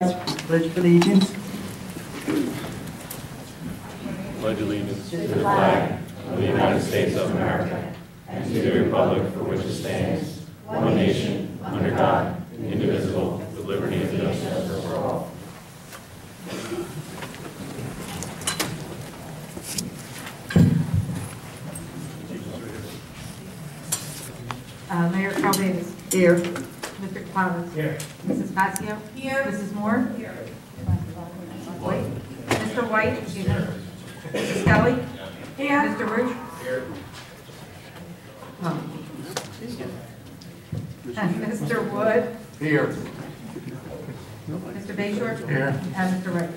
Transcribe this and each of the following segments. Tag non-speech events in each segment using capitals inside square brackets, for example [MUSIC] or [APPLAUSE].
Pledge of allegiance. pledge allegiance to the flag of the United States of America and to the republic for which it stands, one nation, under God, indivisible, with liberty and justice for all. Uh, Mayor Calvadas. Here. Mr. Here. Mrs. Passio. Here. Mrs. Moore. Here. White. Mr. White. excuse me. Mrs. Kelly. Here. Mr. Ruth. Here. And [LAUGHS] Mr. Wood. Here. Mr. Bayshore. Here. And Mr. Wright.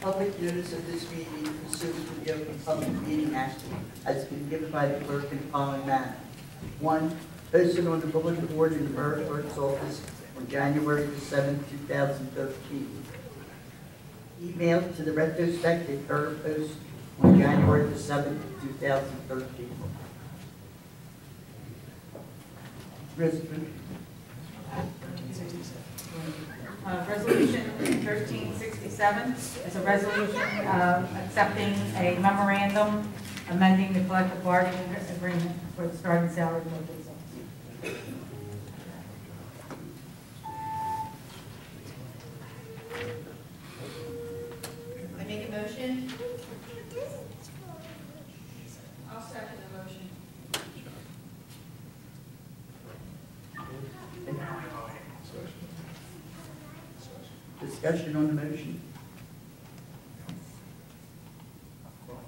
Public notice of this meeting pursuant to the Open Public Meeting Act has been given by the clerk in the following manner. One, posted on the bulletin board in the Borough Clerk's office on January the seventh, two thousand thirteen. Emailed to the retrospective Borough Post on January the seventh, two thousand thirteen. Resolution. Uh, Resolution 1367 is a resolution uh, accepting a memorandum amending the collective bargaining agreement for the starting salary officers. I make a motion? I'll second the motion. Discussion on the motion?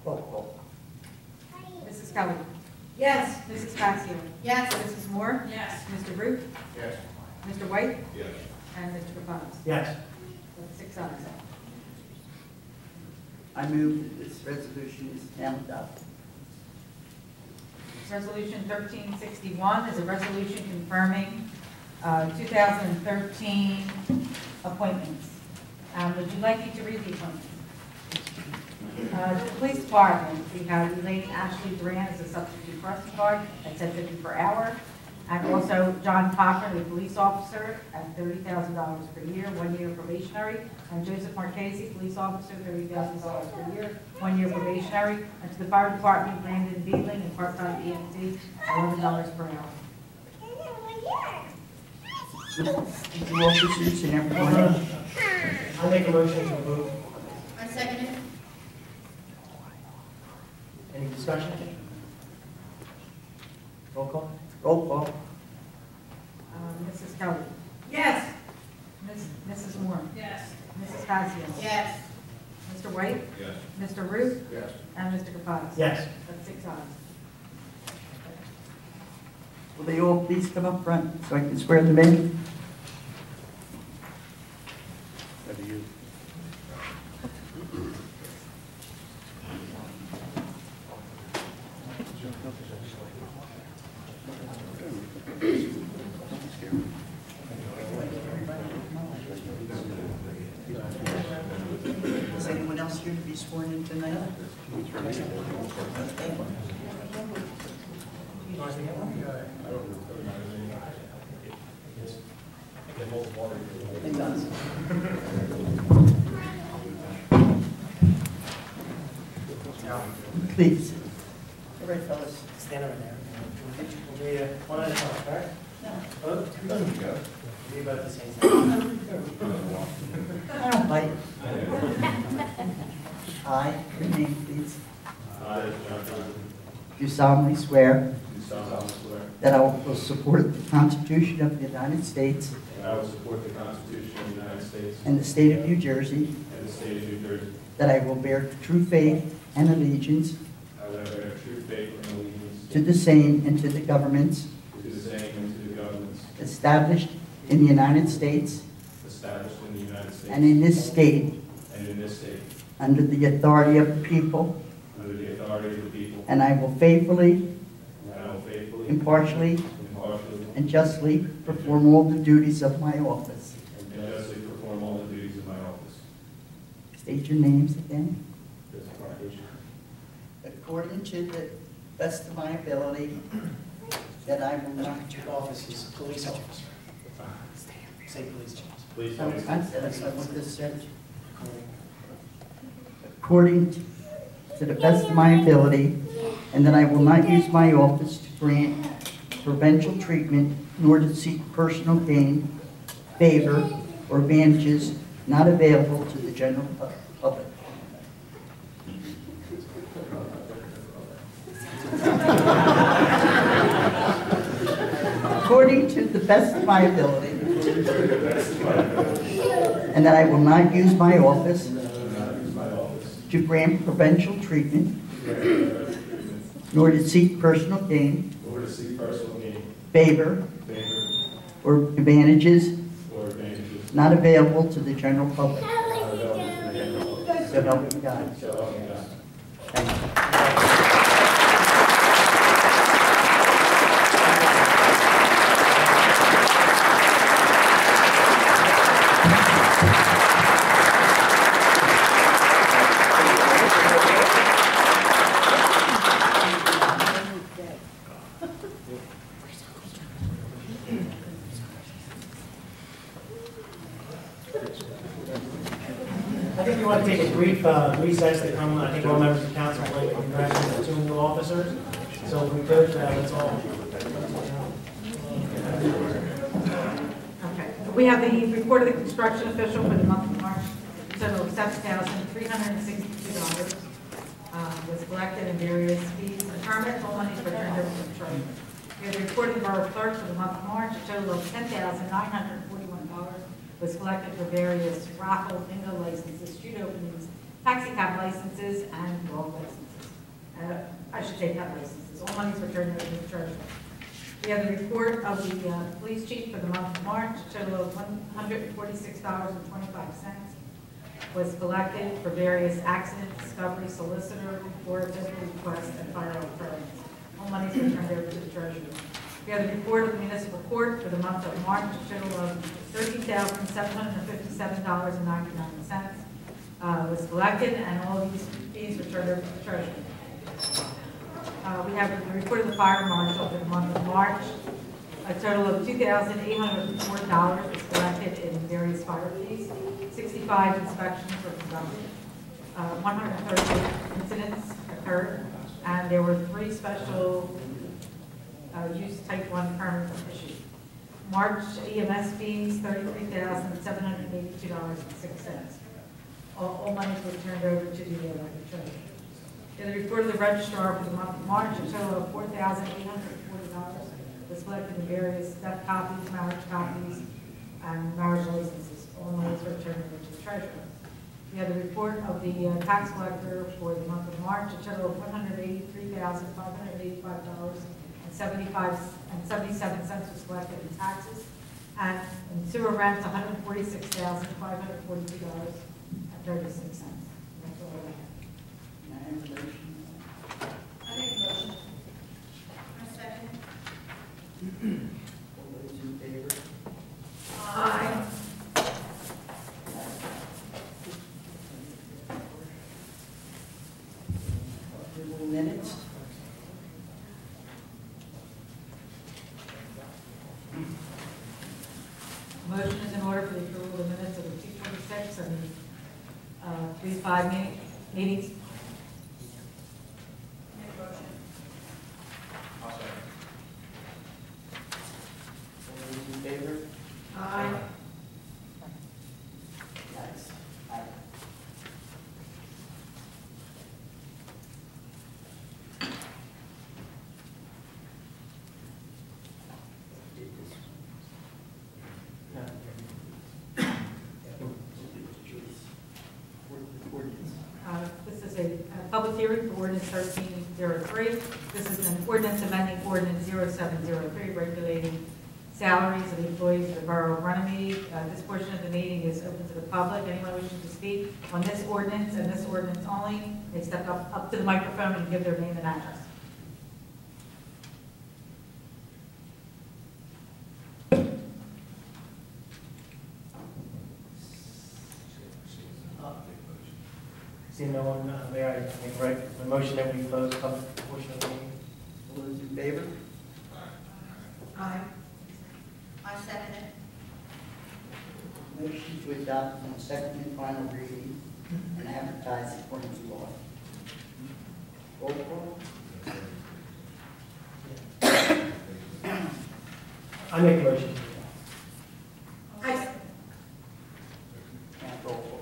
Roll call. Mrs. Kelly. Yes. Mrs. Passio. Yes. Mrs. Moore. Yes. Mr. Root. Yes. Mr. White. Yes. And Mr. Capadas. Yes. With Six ayes. I move that this resolution is now adopted. Resolution 1361 is a resolution confirming uh, 2013 appointments. Um, Would you like me to read the appointments? Uh, The police department, we have Elaine Ashley Duran as a substitute crossing guard at 10.50 per hour. And also John Cochran, the police officer, at $30,000 per year, one year probationary. And Joseph Marquez, police officer, $30,000 per year, one year probationary. And to the fire department, Brandon Beedling, and part-time EMT, $11 per hour. The officers and everyone. I make a motion to approve. I second it. Any discussion? Roll call? Roll call. Um, Mrs. Kelly. Yes. Ms- Mrs. Moore. Yes. Mrs. Passio. Yes. Mr. White. Yes. Mr. Ruth. Yes. And Mr. Capadas. Yes. That's six ayes. Will they all please come up front so I can swear them in? Is anyone else here to be sworn in tonight? Okay. It does. Please. All right, fellas. Stand over there. We, uh, one at a time, all right? Oh, We both the same time. I don't bite. I, your name, please. I, John Johnson, Do solemnly swear do solemnly swear that I will support the Constitution of the United States that I will support the Constitution of the United States and the state of New Jersey, and the state of New Jersey. that I will bear true faith and allegiance I bear true faith and allegiance to the same and to the governments to the same and to the governments established in the United States established in the United States and in this state and in this state, under the authority of the people, under the authority of the people, and I will faithfully, and I will faithfully, impartially, impartially, and justly perform all the duties of my office. and justly perform all the duties of my office. State your names again. This application. According to the best of my ability, that I will not Office is police officer. Say police chief. Please tell me. That's that's not this says. According to the best of my ability, and that I will not use my office to grant provincial treatment nor to seek personal gain, favor, or advantages not available to the general public. According to the best of my ability, and that I will not use my office to grant provincial treatment nor to seek personal gain, Or to seek personal favor, favor, or advantages or advantages not available to the general public. not available to the general public. So help me God. So help me God. Thank you. I think we want to take a recess to come, I think all members of council like to congratulate the officers. So if we could, uh, let's all. Okay, we have the report of the construction official for the month of March, total of seven thousand three hundred and sixty-two dollars. uh, Was collected in various fees and permits, all monies were turned over to the treasurer. We have the report of the borough clerk for the month of March, a total of ten thousand nine hundred and forty-one dollars was collected for various raffle, bingo licenses, taxi cab licenses, and dog licenses. Uh, I should say pet licenses, all monies were turned over to the treasurer. We have the report of the uh, police chief for the month of March, a total of $146.25 was collected for various accident discovery, solicitor report, physical request, and fire occurrence. All monies were turned over to the treasurer. We have the report of the municipal court for the month of March, a total of $13,757.99 uh, was collected, and all these fees were turned over to the treasurer. Uh, We have the report of the fire marshal for the month of March. A total of $2,804 was collected in various fire fees. 65 inspections were conducted. Uh, 138 incidents occurred, and there were three special uh, use type 1 permits issued. March EMS fees, $33,782.06. All all monies were turned over to the uh, treasurer. In the report of the registrar for the month of March, a total of four thousand eight hundred forty dollars was collected in various death copies, marriage copies, and marriage licenses. All monies were turned over to the treasurer. We have the report of the uh, tax collector for the month of March, a total of one hundred eighty-three thousand five hundred eighty-five dollars and seventy-five, and seventy-seven cents was collected in taxes. And in sewer rents, one hundred forty-six thousand five hundred forty-two dollars and thirty-six cents. That's all I have. May I have a motion? I make a motion. I second it. All those in favor? Aye. Approval minutes? Motion is in order for the approval of the minutes of the two twenty-six and, uh, three five meeting- meetings. Make a motion. All those in favor? Aye. Yes. Aye. Uh, This is a a public hearing for ordinance thirteen zero three. This is an ordinance amending ordinance 0703 regulating salaries of employees of the borough of Runnemede. Uh, This portion of the meeting is open to the public. Anyone wishing to speak on this ordinance and this ordinance only, they step up, up to the microphone and give their name and address. See no one, uh, Mayor, I make right, a motion that we close the public portion of the meeting. All those in favor? Aye. I second it. Motion to adopt on second and final reading and advertise according to law. Roll call. I make the motion. I second. And roll call.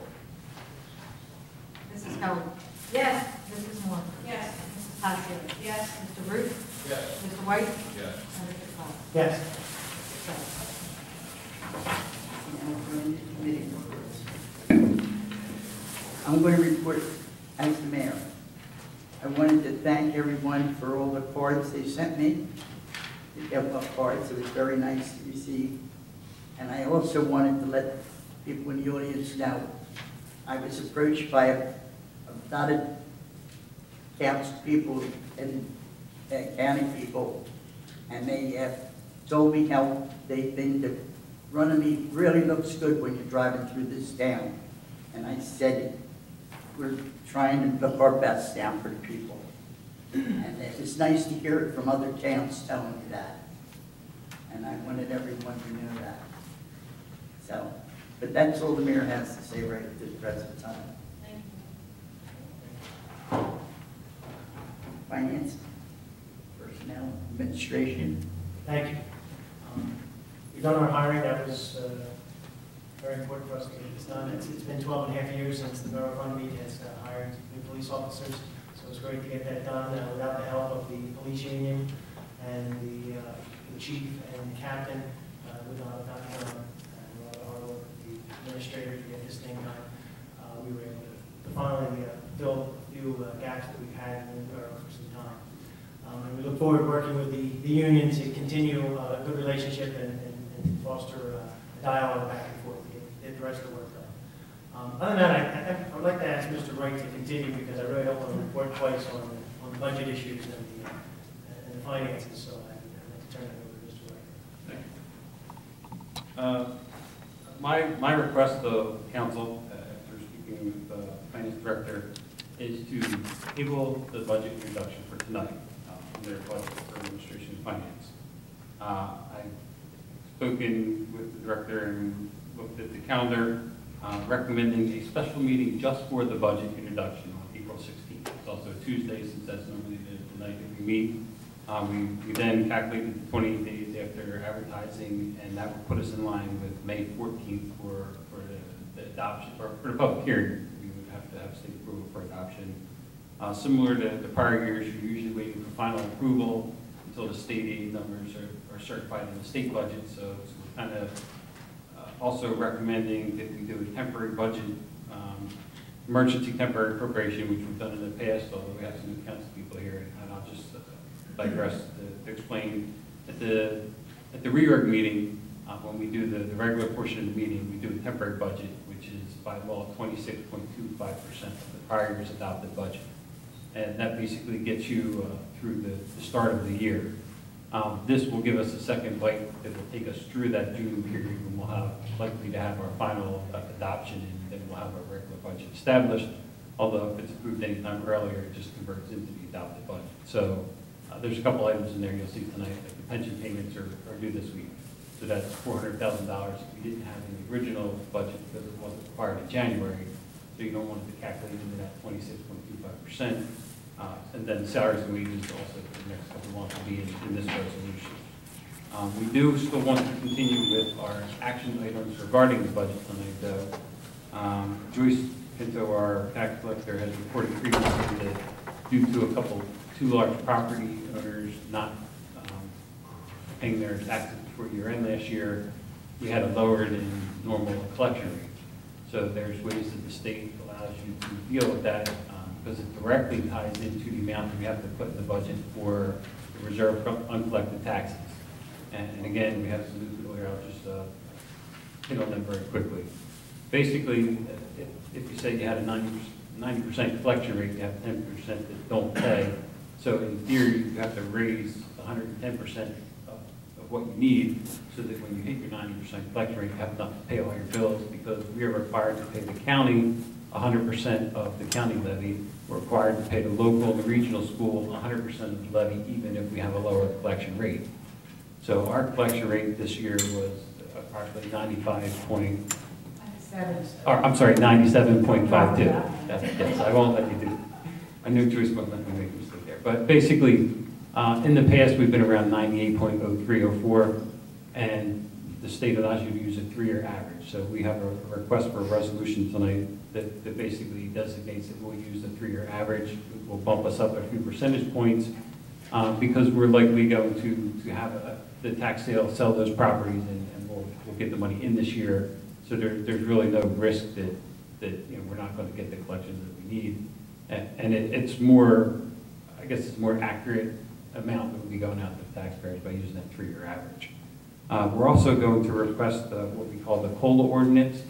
Mrs. Howard? Yes. Mrs. Moore? Yes. Mrs. Hatfield? Yes. Mr. Ruth? Yes. Mr. White? Yes. And Mr. Flowers? Yes. Now for any committee reports. I'm going to report as the mayor. I wanted to thank everyone for all the cards they sent me. The Delphi cards, it was very nice to receive. And I also wanted to let people in the audience know, I was approached by a lot of people and uh, county people, and they uh, told me how they think the Runnemede really looks good when you're driving through this town. And I said, we're trying to look our best down for the people. And it's nice to hear it from other towns telling me that. And I wanted everyone to know that. So, but that's all the mayor has to say right at this present time. Thank you. Finance, personnel, administration. Thank you. Um, We've done our hiring, that was uh, very important for us to get this done. It's it's been 12 and a half years since the Borough of Runnemede has uh, hired new police officers, so it's great to get that done uh, without the help of the police union and the uh, the chief and captain, uh, without without them, and of of the administrator to get this thing done. Uh, We were able to finally uh, fill a few uh, gaps that we've had in the for some time. Um, And we look forward to working with the, the union to continue uh, a good relationship and, and and foster uh, a dialogue back and forth to get, the rest of the work done. Um, Other than that, I, I- would like to ask Mr. Wright to continue because I really don't want to report twice on, on the budget issues and the, uh, and the finances, so I- I'd like to turn it over to Mr. Wright. Thank Uh, My, my request to council, after speaking with finance director, is to table the budget introduction for tonight, uh, under budget for administration finance. Uh, I've spoken with the director and looked at the calendar, uh, recommending a special meeting just for the budget introduction on April 16th. It's also a Tuesday, since that's normally the night that we meet. Um, We we then calculated 28 days after advertising, and that would put us in line with May 14th for, for the- the adoption, or for the public hearing. We would have to have state approval for adoption. Uh, Similar to the prior years, you're usually waiting for final approval until the state aid numbers are are certified in the state budget, so so kind of uh, also recommending that we do a temporary budget, um, emergency temporary appropriation, which we've done in the past, although we have some new council people here, and I'll just uh, digress to to explain. At the, at the reorg meeting, uh, when we do the, the regular portion of the meeting, we do a temporary budget, which is by law twenty-six point two five percent of the prior year's adopted budget. And that basically gets you uh, through the, the start of the year. Um, This will give us a second bite that will take us through that June period when we'll have, likely to have our final uh, adoption and then we'll have our regular budget established. Although if it's approved any time earlier, it just converts into the adopted budget. So uh, there's a couple items in there you'll see tonight, like the pension payments are, are due this week. So that's four hundred thousand dollars we didn't have in the original budget because it wasn't required in January. So you don't want to calculate into that twenty-six point two five percent. Uh, And then salaries and wages also for the next couple of months will be in, in this resolution. Um, We do still want to continue with our action items regarding the budget tonight, though. Um, Joyce Pinto, our tax collector, has reported previously that due to a couple, two large property owners not um, paying their taxes before year end last year, we had a lower than normal collection rate. So there's ways that the state allows you to deal with that um, because it directly ties into the amount that we have to put in the budget for the reserve from uncollected taxes. And, and again, we have to do earlier, I'll just uh, hit on that very quickly. Basically, if, if you say you had a 90%, 90% collection rate, you have 10% that don't pay. So in theory, you have to raise 110% what you need, so that when you hit your ninety percent collection rate, you have enough to pay all your bills, because we are required to pay the county hundred percent of the county levy. We're required to pay the local and the regional school hundred percent of the levy, even if we have a lower collection rate. So our collection rate this year was approximately ninety-five point Ninety-seven. or, I'm sorry, 97.52. Yes, [LAUGHS] yes, I won't let you do, I knew Joyce wouldn't let me make a mistake there. But basically, uh, in the past, we've been around 98.0304, and the state allows you to use a three-year average. So we have a request for a resolution tonight that that basically designates that we'll use the three-year average. It will bump us up a few percentage points, uh, because we're likely going to, to have a- the tax sale, sell those properties, and and we'll, we'll get the money in this year. So there, there's really no risk that, that, you know, we're not going to get the collections that we need. And, and it, it's more, I guess it's more accurate amount that would be going out to the taxpayers by using that three-year average. Uh, we're also going to request uh, what we call the COLA ordinance.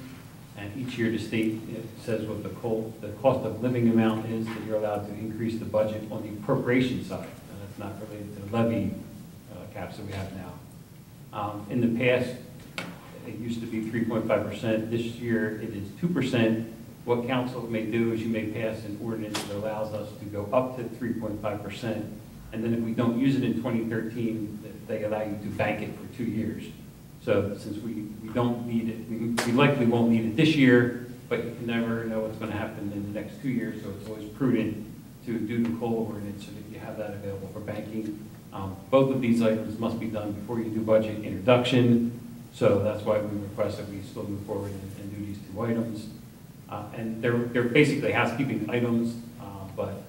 And each year the state says what the COLA, the cost of living amount is that you're allowed to increase the budget on the appropriation side. And that's not related to the levy uh, caps that we have now. Um, In the past, it used to be 3.5%. This year, it is 2%. What council may do is you may pass an ordinance that allows us to go up to 3.5%. And then if we don't use it in 2013, they allow you to bank it for two years. So since we, we don't need it, we likely won't need it this year, but you can never know what's going to happen in the next two years. So it's always prudent to do the COLA ordinance so that you have that available for banking. Um, Both of these items must be done before you do budget introduction. So that's why we request that we still move forward and, and do these two items. Uh, and they're, they're basically housekeeping items, uh, but,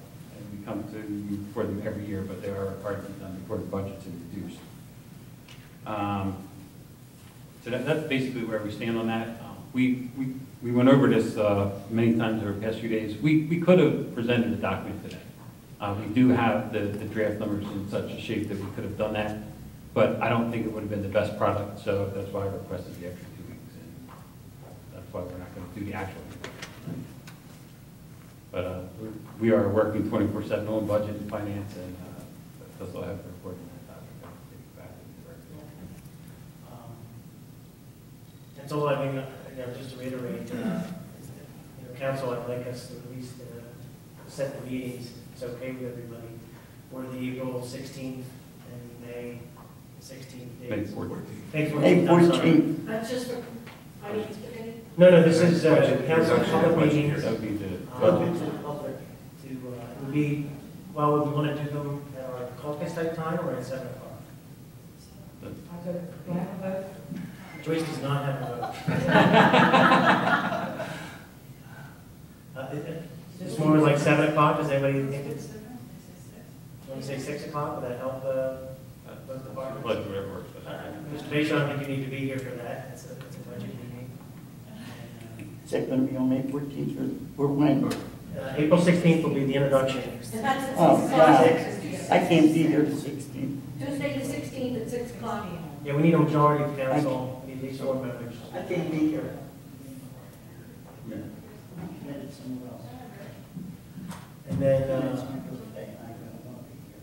come to you for them every year, but they are required to be done before the budget's introduced. Um, so that, that's basically where we stand on that. Um, We, we, we went over this, uh, many times over the past few days. We, we could have presented the document today. Uh, we do have the, the draft numbers in such a shape that we could have done that, but I don't think it would have been the best product, so that's why I requested the extra two weeks. and That's why we're not gonna do the actual. But, uh, we- we are working twenty-four seven on budget and finance, and, uh, that's all I have to report on that topic. I'll take it back to the director. Um, That's all, I mean, uh, you know, just to reiterate, uh, is that, you know, council, I'd like us to at least uh, set the meetings, it's okay with everybody, for the April 16th and May 16th May dates. 14th. May May 14th, I'm sorry. That's just for finance committee? No, no, this is uh, council public meetings. That would be the, Open to the public to, uh, it would be, well, would we want to do them at our caucus type time or at seven o'clock? I'll do I have a vote? Joyce does not have a vote. [LAUGHS] Uh, it- it- It's more like seven o'clock, does anybody think it's, want to say six o'clock, would that help, uh, both departments? like, whatever works. Mr. Bayshant, I think you need to be here for that, it's a, it's a budget meeting. Is that going to be on May 14th or, or when? Uh, April sixteenth will be the introduction. And that's at Oh, six wow. I can't be here the 16th. Tuesday the sixteenth at six o'clock. Yeah, we need a majority of council, we need these four members. I can't be here. And then, uh,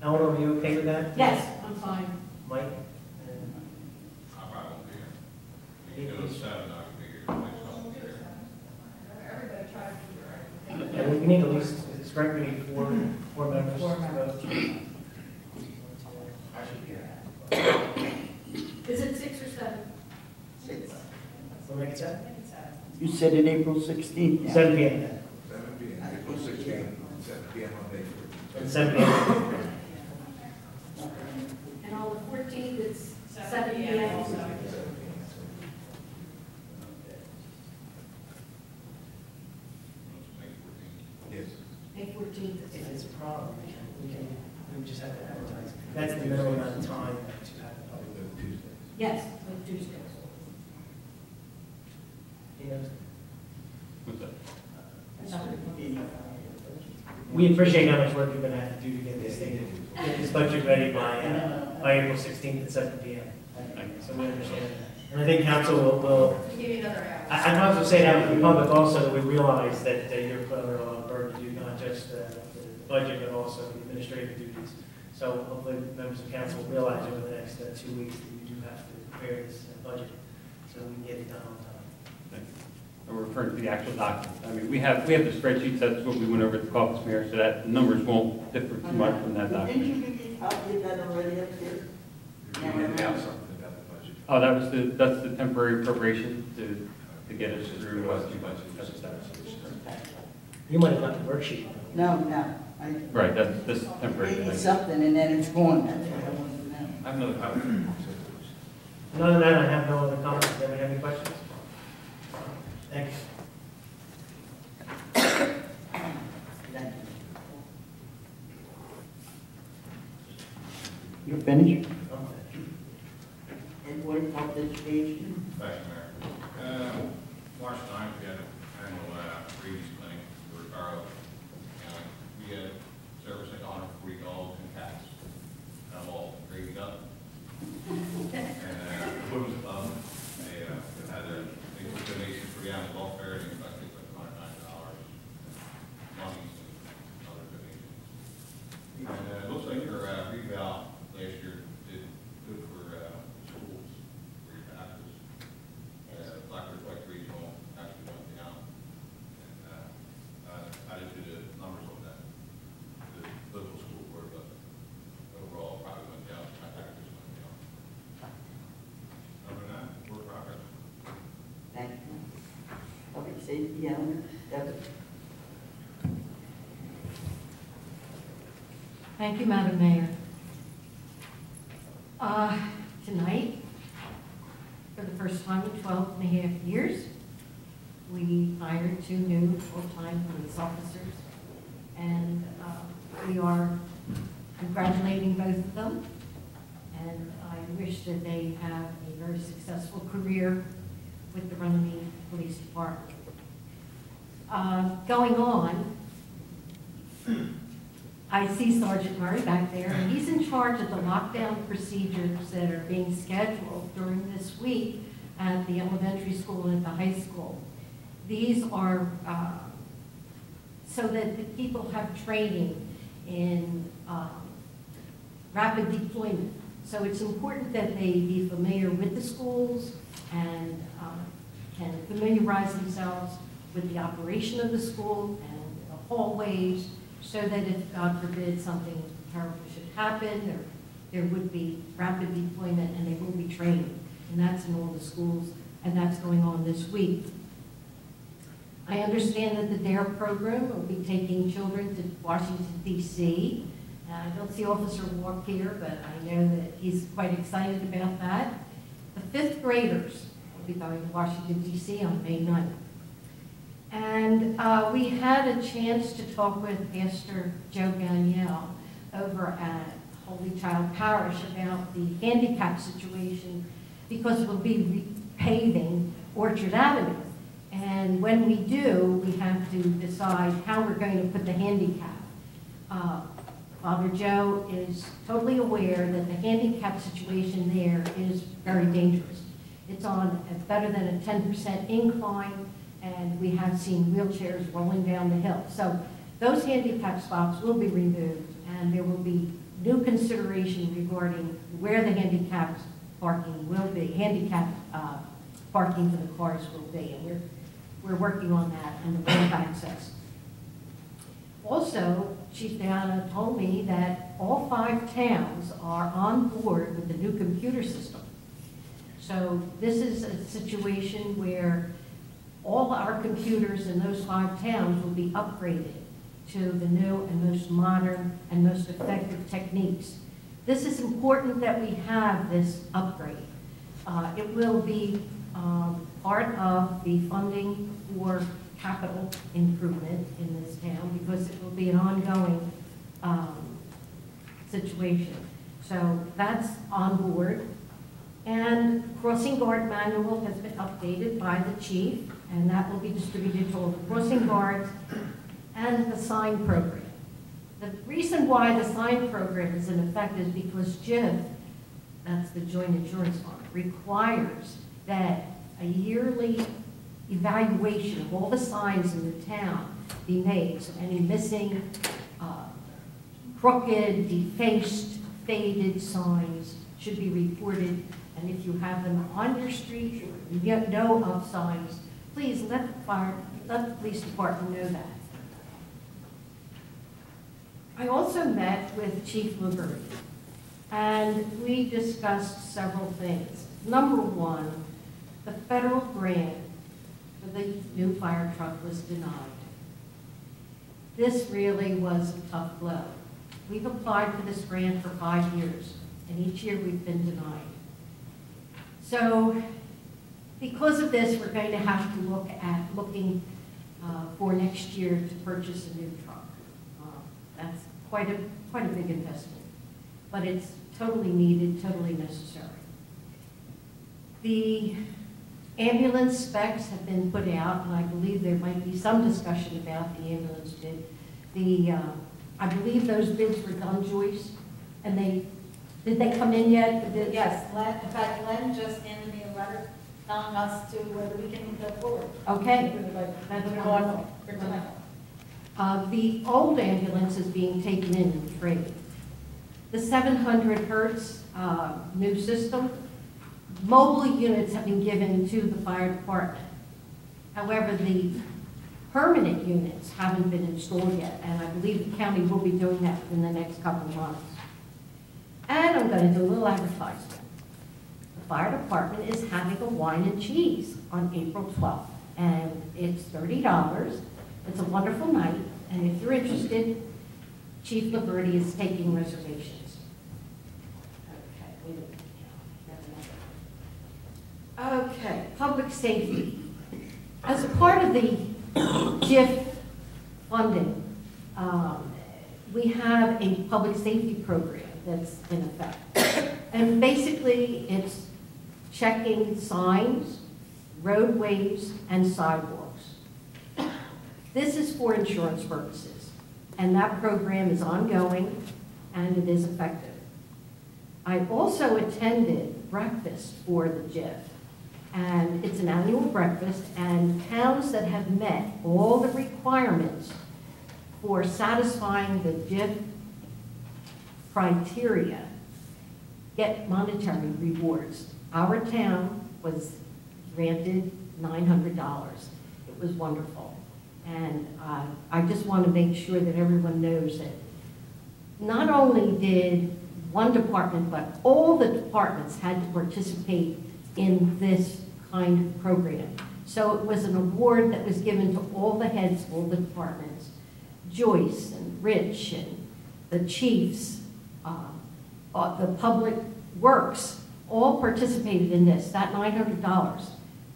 Eleanor, are you okay with that? Yes, I'm fine. Mike? I probably won't here. You do it seven, I can be here, next one, here. Yeah, we need at least, it's correct, we need four, four members. Four to members. vote. Is it six or seven? Six. We'll make it seven? You said it April 16th, yeah? Seven P M then. Seven P M, April sixteenth, seven P M on May fourteenth. And seven P M. And on the fourteenth, it's seven P M. May fourteenth. Yes. May fourteenth. If it's a problem, we can, we can, we just have to advertise. That's the minimum amount of time that have to I'll publish. do Yes, like Tuesday. He. What's that? We appreciate how much work you're gonna have to do to get this thing, get this budget ready by, uh, by April sixteenth at seven P M. So we understand that. And I think council will, will Give you another hour. I- I'd also say that to the public also, that we realize that uh, you're putting a lot of burden to do not just uh, the budget, but also the administrative duties. So hopefully members of council will realize over the next uh, two weeks that you do have to prepare this uh, budget, so we can get it done on time. I'm referring to the actual document. I mean, we have, we have the spreadsheets, that's what we went over at the caucus mayor, so that the numbers won't differ too much from that document. Didn't you give me a copy of that already up here? You Oh, that was the, that's the temporary appropriation to, to get us through what the budget necessary. You might have got the worksheet. No, no. I- Right, that's, this temporary Maybe thing. something and then it's gone, that's what I want to know. I have another copy. Other than that, I have no other comments. Does anybody have any questions? Thank you. Thank you. You're finished? And what about education? Thank you, Mayor. Uh, March ninth, we had an annual uh, rabies clinic for Carl. We had service and forty dogs and cats. And I'm all rabied up. And, uh, was, um, they, uh, had a, took donation for the animal welfare, was like, like hundred ninety dollars. Money and other donations. And, uh, it looks like your, uh, rebound last year did good for, uh, schools, for your taxes. Uh, Black Horse Pike Regional actually went down, and, uh, uh, added to the numbers on that. The local school board, but overall probably went down, my taxes went down. Other than that, we're progress. Thank you. Public safety, Eleanor, Deborah. Thank you, Madam Mayor. Uh, Tonight, for the first time in 12 and a half years, we hired two new full-time police officers, and uh, we are congratulating both of them, and I wish that they have a very successful career with the Runnemede Police Department. Uh, Going on, I see Sergeant Murray back there, and he's in charge of the lockdown procedures that are being scheduled during this week at the elementary school and the high school. These are uh, so that the people have training in um, rapid deployment. So it's important that they be familiar with the schools and uh, can familiarize themselves with the operation of the school and the hallways, so that if, God forbid, something terrible should happen, there would be rapid deployment, and they will be trained. And that's in all the schools, and that's going on this week. I understand that the DARE program will be taking children to Washington DC. Uh, I don't see Officer Walk here, but I know that he's quite excited about that. The fifth graders will be going to Washington DC on May 9th. And uh, we had a chance to talk with Pastor Joe Ganiel over at Holy Child Parish about the handicap situation because we'll be repaving Orchard Avenue. And when we do, we have to decide how we're going to put the handicap. Uh, Father Joe is totally aware that the handicap situation there is very dangerous. It's on a better than a 10% incline, and we have seen wheelchairs rolling down the hill. So those handicap spots will be removed, and there will be new consideration regarding where the handicapped parking will be, handicapped uh, parking for the cars will be, and we're, we're working on that and the ramp access. Also, Chief Diana told me that all five towns are on board with the new computer system. So this is a situation where all our computers in those five towns will be upgraded to the new and most modern and most effective techniques. This is important that we have this upgrade. Uh, It will be um, part of the funding for capital improvement in this town because it will be an ongoing um, situation. So that's on board. And crossing guard manual has been updated by the chief, and that will be distributed to all the crossing guards and the sign program. The reason why the sign program is in effect is because JIF, that's the Joint Insurance Fund, requires that a yearly evaluation of all the signs in the town be made. So any missing, uh, crooked, defaced, faded signs should be reported. And if you have them on your street or you get- know of signs, please let the fire, let the police department know that. I also met with Chief Lubery, and we discussed several things. Number one, the federal grant for the new fire truck was denied. This really was a tough blow. We've applied for this grant for five years, and each year we've been denied. So because of this, we're going to have to look at, looking uh, for next year to purchase a new truck. Uh, That's quite a, quite a big investment, but it's totally needed, totally necessary. The ambulance specs have been put out, and I believe there might be some discussion about the ambulance bid. The, uh, I believe those bids were done, Joyce, and they, did they come in yet? Yes, in fact, Len just handed me a letter telling us to, whether we can go forward. Okay. The. That's Put it on wonderful. for tonight. Uh, The old ambulance is being taken in and traded. The 700 hertz uh, new system, mobile units have been given to the fire department. However, the permanent units haven't been installed yet, and I believe the county will be doing that in the next couple of months. And I'm going to do a little advertisement. Fire department is having a wine and cheese on April 12th, and it's $30. It's a wonderful night, and if you're interested, Chief Liberty is taking reservations. Okay, public safety. As a part of the JIF funding, um, we have a public safety program that's in effect. And basically, it's checking signs, roadways, and sidewalks. This is for insurance purposes, and that program is ongoing, and it is effective. I also attended breakfast for the JIF, and it's an annual breakfast, and towns that have met all the requirements for satisfying the JIF criteria get monetary rewards. Our town was granted $900. It was wonderful. And uh, I just want to make sure that everyone knows that not only did one department, but all the departments had to participate in this kind of program. So it was an award that was given to all the heads of all the departments. Joyce and Rich and the chiefs, uh, uh, the public works, all participated in this. That $900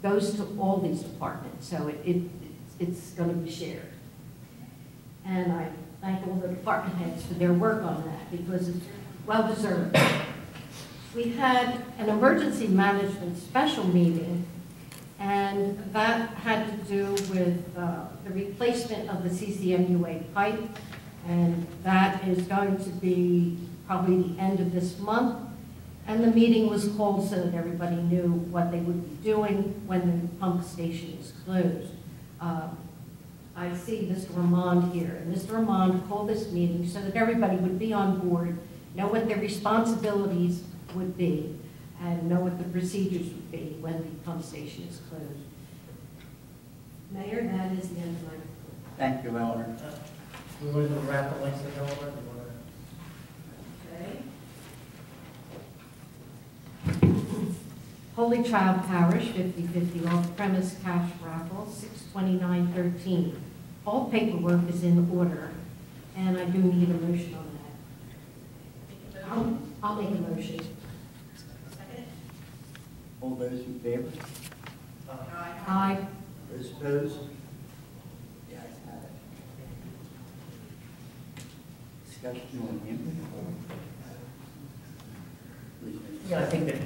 goes to all these departments, so it, it, it's going to be shared. And I thank all the department heads for their work on that, because it's well-deserved. We had an emergency management special meeting, and that had to do with uh, the replacement of the CCMUA pipe, and that is going to be probably the end of this month. And the meeting was called so that everybody knew what they would be doing when the pump station is closed. Um, I see Mr. Ramond here, and Mr. Ramond called this meeting so that everybody would be on board, know what their responsibilities would be, and know what the procedures would be when the pump station is closed. Mayor, that is the end of my report. Thank you, Eleanor. Uh, We want to wrap the links that go over, we Okay. Holy Child Parish, 50/50 off-premise cash raffle, 62913. All paperwork is in order, and I do need a motion on that. I'll, I'll make a motion. All those in favor? to, uh, Aye. Those opposed? The ayes have it. Discussion on inventory. Please, Yeah, I think that,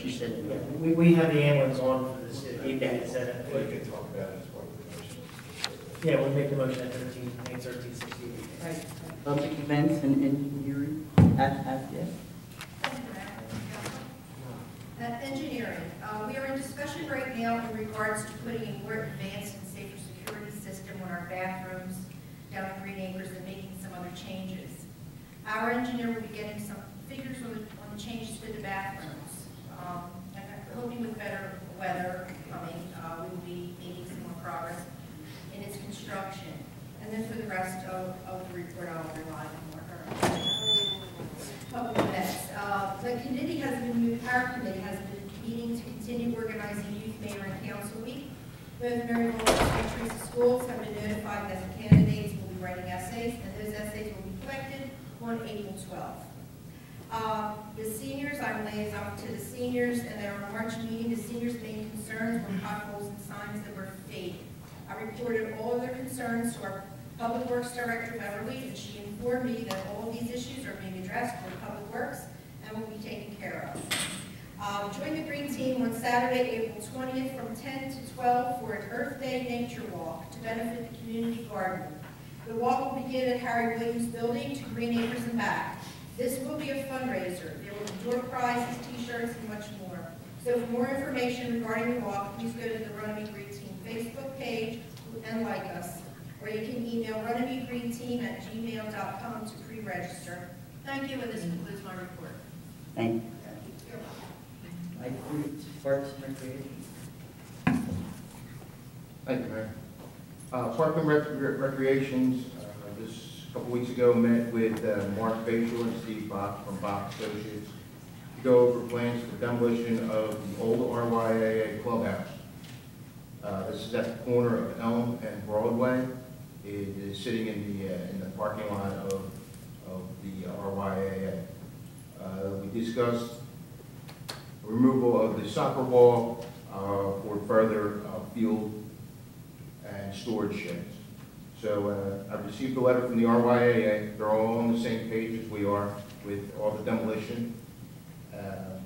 She said yeah, we, we have the ambulance on for this, uh, evening, is that, We can talk about it as part of the motion. yeah, we'll make the motion at thirteen, I think it's thirteen sixty-eight. Right. Public events and engineering, at, at, yes? Uh, Engineering, uh, we are in discussion right now in regards to putting a more advanced and safer security system on our bathrooms down at Green Acres and making some other changes. Our engineer will be getting some figures on the, on the changes to the bathrooms. Um, hoping with better weather coming, uh, we will be making some more progress in its construction. And then for the rest of, of the report, I'll rely on more. Public events. Uh, The committee has been, our committee has been meeting to continue organizing Youth Mayor and Council Week. Both Maryville and St. Teresa schools have been notified that the candidates will be writing essays, and those essays will be collected on April 12th. Uh, The seniors, I'm liaison to the seniors, and at our March meeting, the seniors' main concerns were potholes and signs that were faded. I reported all of their concerns to our Public Works Director, Beverly, and she informed me that all of these issues are being addressed by Public Works and will be taken care of. Uh, Join the Green Team on Saturday, April 20th, from 10 to 12 for an Earth Day Nature Walk to benefit the community garden. The walk will begin at Harry Williams Building to Green Acres and back. This will be a fundraiser. There will be door prizes, T-shirts, and much more. So for more information regarding the walk, please go to the Runnemede Green Team Facebook page and like us. Or you can email runnemedegreenteam@gmail.com to pre-register. Thank you, and this concludes my report. Thank you. Mike Roots, Parks and Recreation. Thank you, Mayor. Uh, Park and Rec- Recreations, this, a couple weeks ago, met with uh, Mark Facial and Steve Bach from Bach Associates to go over plans for demolition of the old RYAA clubhouse. Uh, This is at the corner of Elm and Broadway. It is sitting in the, uh, in the parking lot of, of the RYAA. Uh, We discussed removal of the soccer ball uh, for further uh, field and storage sheds. So uh, I received a letter from the RYAA, they're all on the same page as we are with all the demolition. Uh,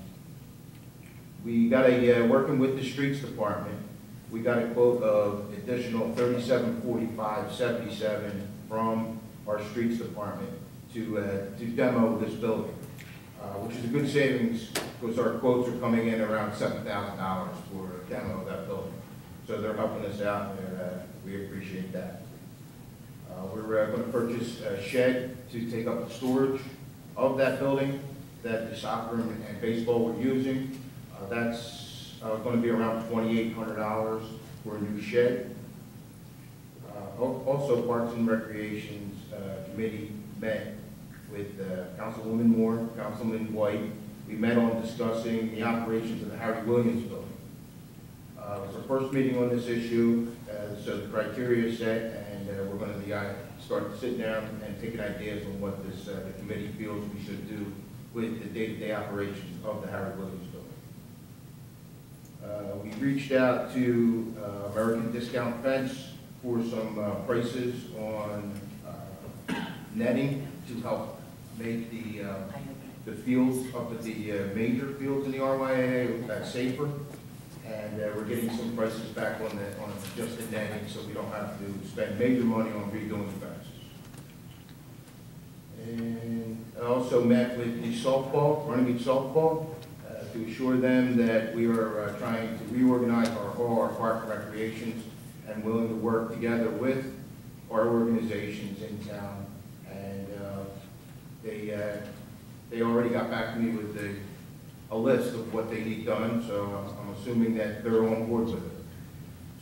We got a, uh, working with the streets department, we got a quote of additional thirty-seven forty-five seventy-seven from our streets department to, uh, to demo this building, uh, which is a good savings, because our quotes are coming in around seven thousand dollars for a demo of that building. So they're helping us out, and uh, we appreciate that. Uh, We're going to purchase a shed to take up the storage of that building that the soccer and baseball were using. Uh, That's going to be around twenty-eight hundred dollars for a new shed. Uh, Also, Parks and Recreations uh, Committee met with uh, Councilwoman Moore, Councilman White. We met on discussing the operations of the Harry Williams Building. Uh, It was our first meeting on this issue, uh, so the criteria set, uh, we're going to be, uh, start sitting down and taking ideas on what this, uh, the committee feels we should do with the day-to-day operations of the Harry Williams Building. Uh, We reached out to uh, American Discount Fence for some uh, prices on netting to help make the, the fields up at the major fields in the RYAA uh, safer. And uh, we're getting some prices back on the, on just the netting, so we don't have to spend major money on redoing the fences. And I also met with the softball, Running Runnemede softball, uh, to assure them that we are uh, trying to reorganize our, all our park recreations and willing to work together with our organizations in town. And uh, they, uh, they already got back to me with the, a list of what they need done, so I'm- I'm assuming that they're on board with it.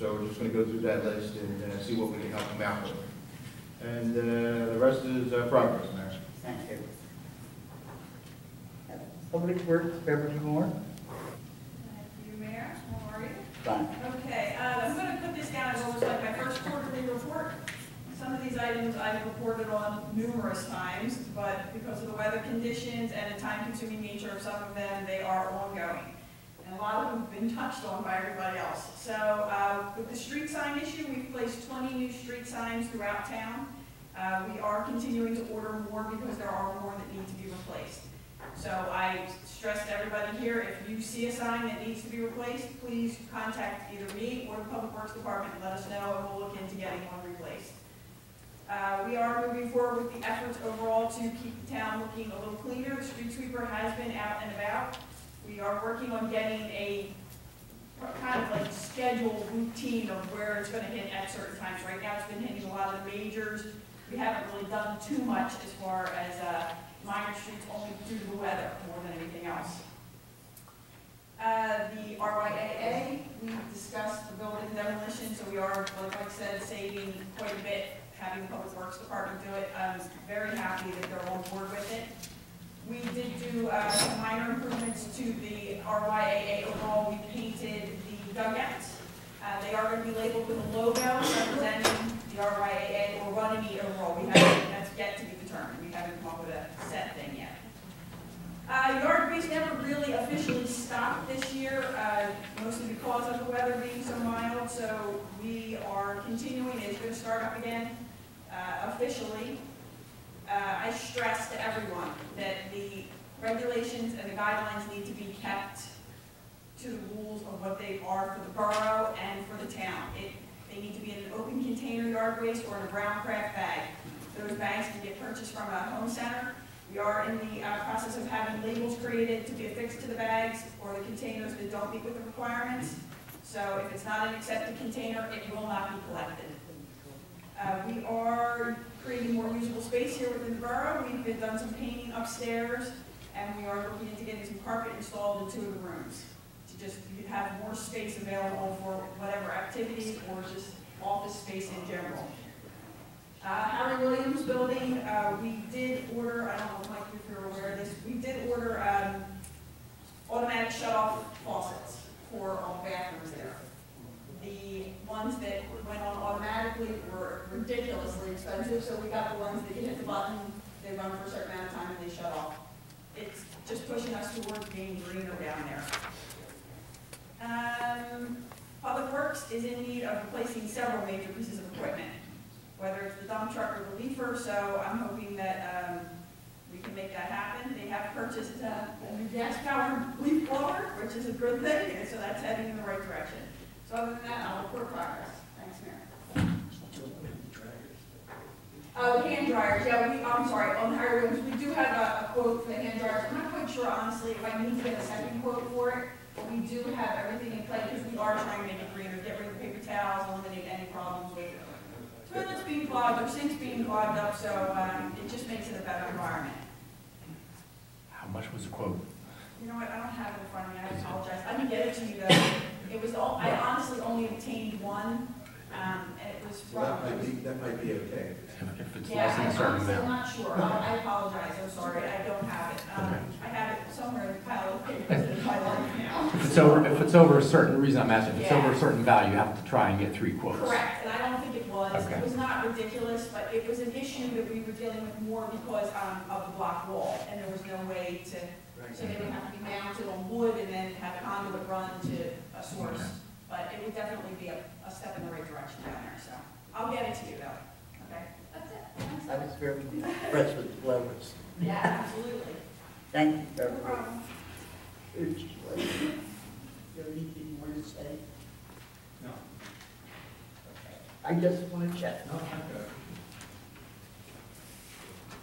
So we're just gonna go through that list and uh, see what we can help them out with. And uh, the rest is uh, progress, Mayor. Thank you. Public Works, Beverly Moore. Thank you, Mayor. How are you? Fine. Okay, uh, I'm going to put this down as almost like my first quarterly report. Some of these items I've reported on numerous times, but because of the weather conditions and the time-consuming nature of some of them, they are ongoing. And a lot of them have been touched on by everybody else. So uh, with the street sign issue, we've placed 20 new street signs throughout town. Uh, We are continuing to order more because there are more that need to be replaced. So I stress to everybody here, if you see a sign that needs to be replaced, please contact either me or the Public Works Department and let us know, and we'll look into getting one replaced. Uh, We are moving forward with the efforts overall to keep the town looking a little cleaner. The street sweeper has been out and about. We are working on getting a kind of like scheduled routine of where it's gonna hit at certain times. Right now, it's been hitting a lot of the majors. We haven't really done too much as far as uh, minor streets, only due to the weather more than anything else. Uh, The RYAA, we discussed the building demolition, so we are, like Mike said, saving quite a bit, having the Public Works Department do it. I'm very happy that they're on board with it. We did do uh, some minor improvements to the RYAA overall. We painted the dugouts. Uh, They are going to be labeled with a logo representing the RYAA or Runnemede overall. We haven't, that's yet to be determined. We haven't come up with a set thing yet. Uh, Yard waste never really officially stopped this year, uh, mostly because of the weather being so mild. So we are continuing, it's going to start up again uh, officially. Uh, I stress to everyone that the regulations and the guidelines need to be kept to the rules of what they are for the borough and for the town. It, they need to be in an open container yard waste or in a brown craft bag. Those bags can get purchased from a home center. We are in the uh, process of having labels created to be affixed to the bags or the containers that don't meet with the requirements. So if it's not an accepted container, it will not be collected. Uh, We are creating more usable space here within the borough. We've done some painting upstairs, and we are looking into getting some carpet installed in two of the rooms to just have more space available for whatever activities or just office space in general. Uh, Harry Williams Building, uh, we did order, I don't know, Mike, if you're aware of this, we did order um, automatic shut-off faucets for all bathrooms there. The ones that went on automatically were ridiculously expensive, so we got the ones that you hit the button, they run for a certain amount of time and they shut off. It's just pushing us towards being greener down there. Um, Public Works is in need of replacing several major pieces of equipment, whether it's the dump truck or the leafer, so I'm hoping that, um, we can make that happen. They have purchased uh, a new gas-powered leaf blower, which is a good thing, and so that's heading in the right direction. So other than that, I'll report progress. Thanks, Mayor. Uh, the hand dryers, yeah, we, I'm sorry, on Harry Williams, we do have a, a quote for the hand dryers. I'm not quite sure honestly if I need to get a second quote for it, but we do have everything in place because we are trying to make it greener, get rid of the paper towels, eliminate any problems with toilets being clogged or sinks being clogged up, so, um, it just makes it a better environment. How much was the quote? You know what, I don't have it in front of me, I apologize. I can get it to you though. It was, all- I honestly only obtained one, um, and it was Well, from. that might be, that might be okay. If if it's less than a I'm certain honestly amount? not sure. I I apologize, I'm sorry, I don't have it. Um, I have it somewhere in the pile of papers in my life now. [LAUGHS] If it's over, if it's over a certain, the reason I'm asking, if it's over Yeah. a certain value, you have to try and get three quotes. Correct, and I don't think it was. Okay. It was not ridiculous, but it was an issue that we were dealing with more because um, of the block wall, and there was no way to, so they would have to be mounted on wood and then have a conduit run to a source. Okay. But it would definitely be a, a step in the right direction down there, so I'll get it to you though, okay? That's it. Thanks. I was very impressed with the blowers. Yeah, absolutely. Thank you No very much. problem. Would you like- you have anything more to say? No. I just want to check. No, not good.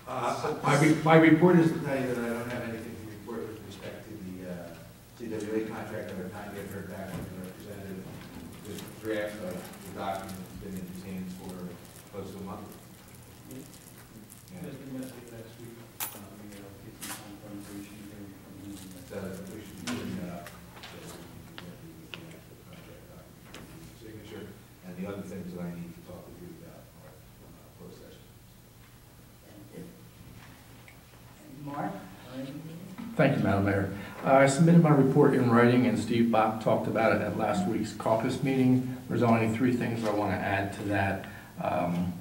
Uh, my, re- my report is to tell you that I don't have anything to report with respect to the, uh, CWA contract that I've not yet heard back from the representative. The draft of the document has been in his hands for close to a month. And, Just be next week, next week, uh, we, uh, get some time for information here from him. we should be that up. we can get the, the actual contract document, the signature, and the other things that I need to talk with you about are, uh, closed session. Thank you. Mark? Thank you, Madam Mayor. Uh, I submitted my report in writing, and Steve Bach talked about it at last week's caucus meeting. There's only three things I want to add to that. Um,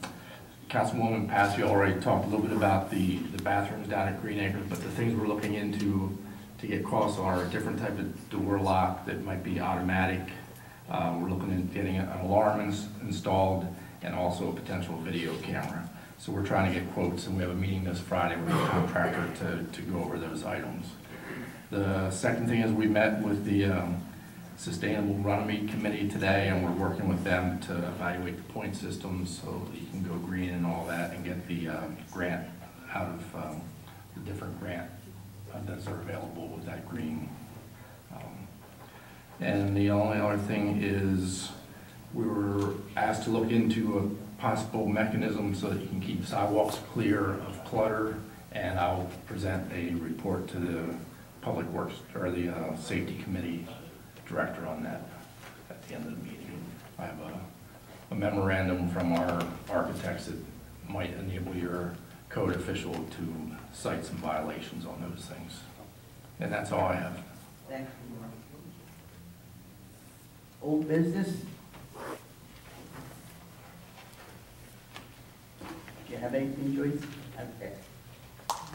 Councilwoman Passy already talked a little bit about the the bathrooms down at Green Acres, but the things we're looking into to get costs are a different type of door lock that might be automatic. Uh, We're looking at getting an alarm ins- installed and also a potential video camera. So we're trying to get quotes, and we have a meeting this Friday with the contractor to, to go over those items. The second thing is we met with the um, Sustainable Runnemede Committee today, and we're working with them to evaluate the point system so that you can go green and all that and get the um, grant out of um, the different grant that are available with that green. um, And the only other thing is, we were asked to look into a possible mechanism so that you can keep sidewalks clear of clutter, and I'll present a report to the Public Works, or the uh, Safety Committee Director on that at the end of the meeting. I have a, a memorandum from our architects that might enable your code official to cite some violations on those things. And that's all I have. Thank you, Mark. Old business? Do you have anything, Joyce? Okay.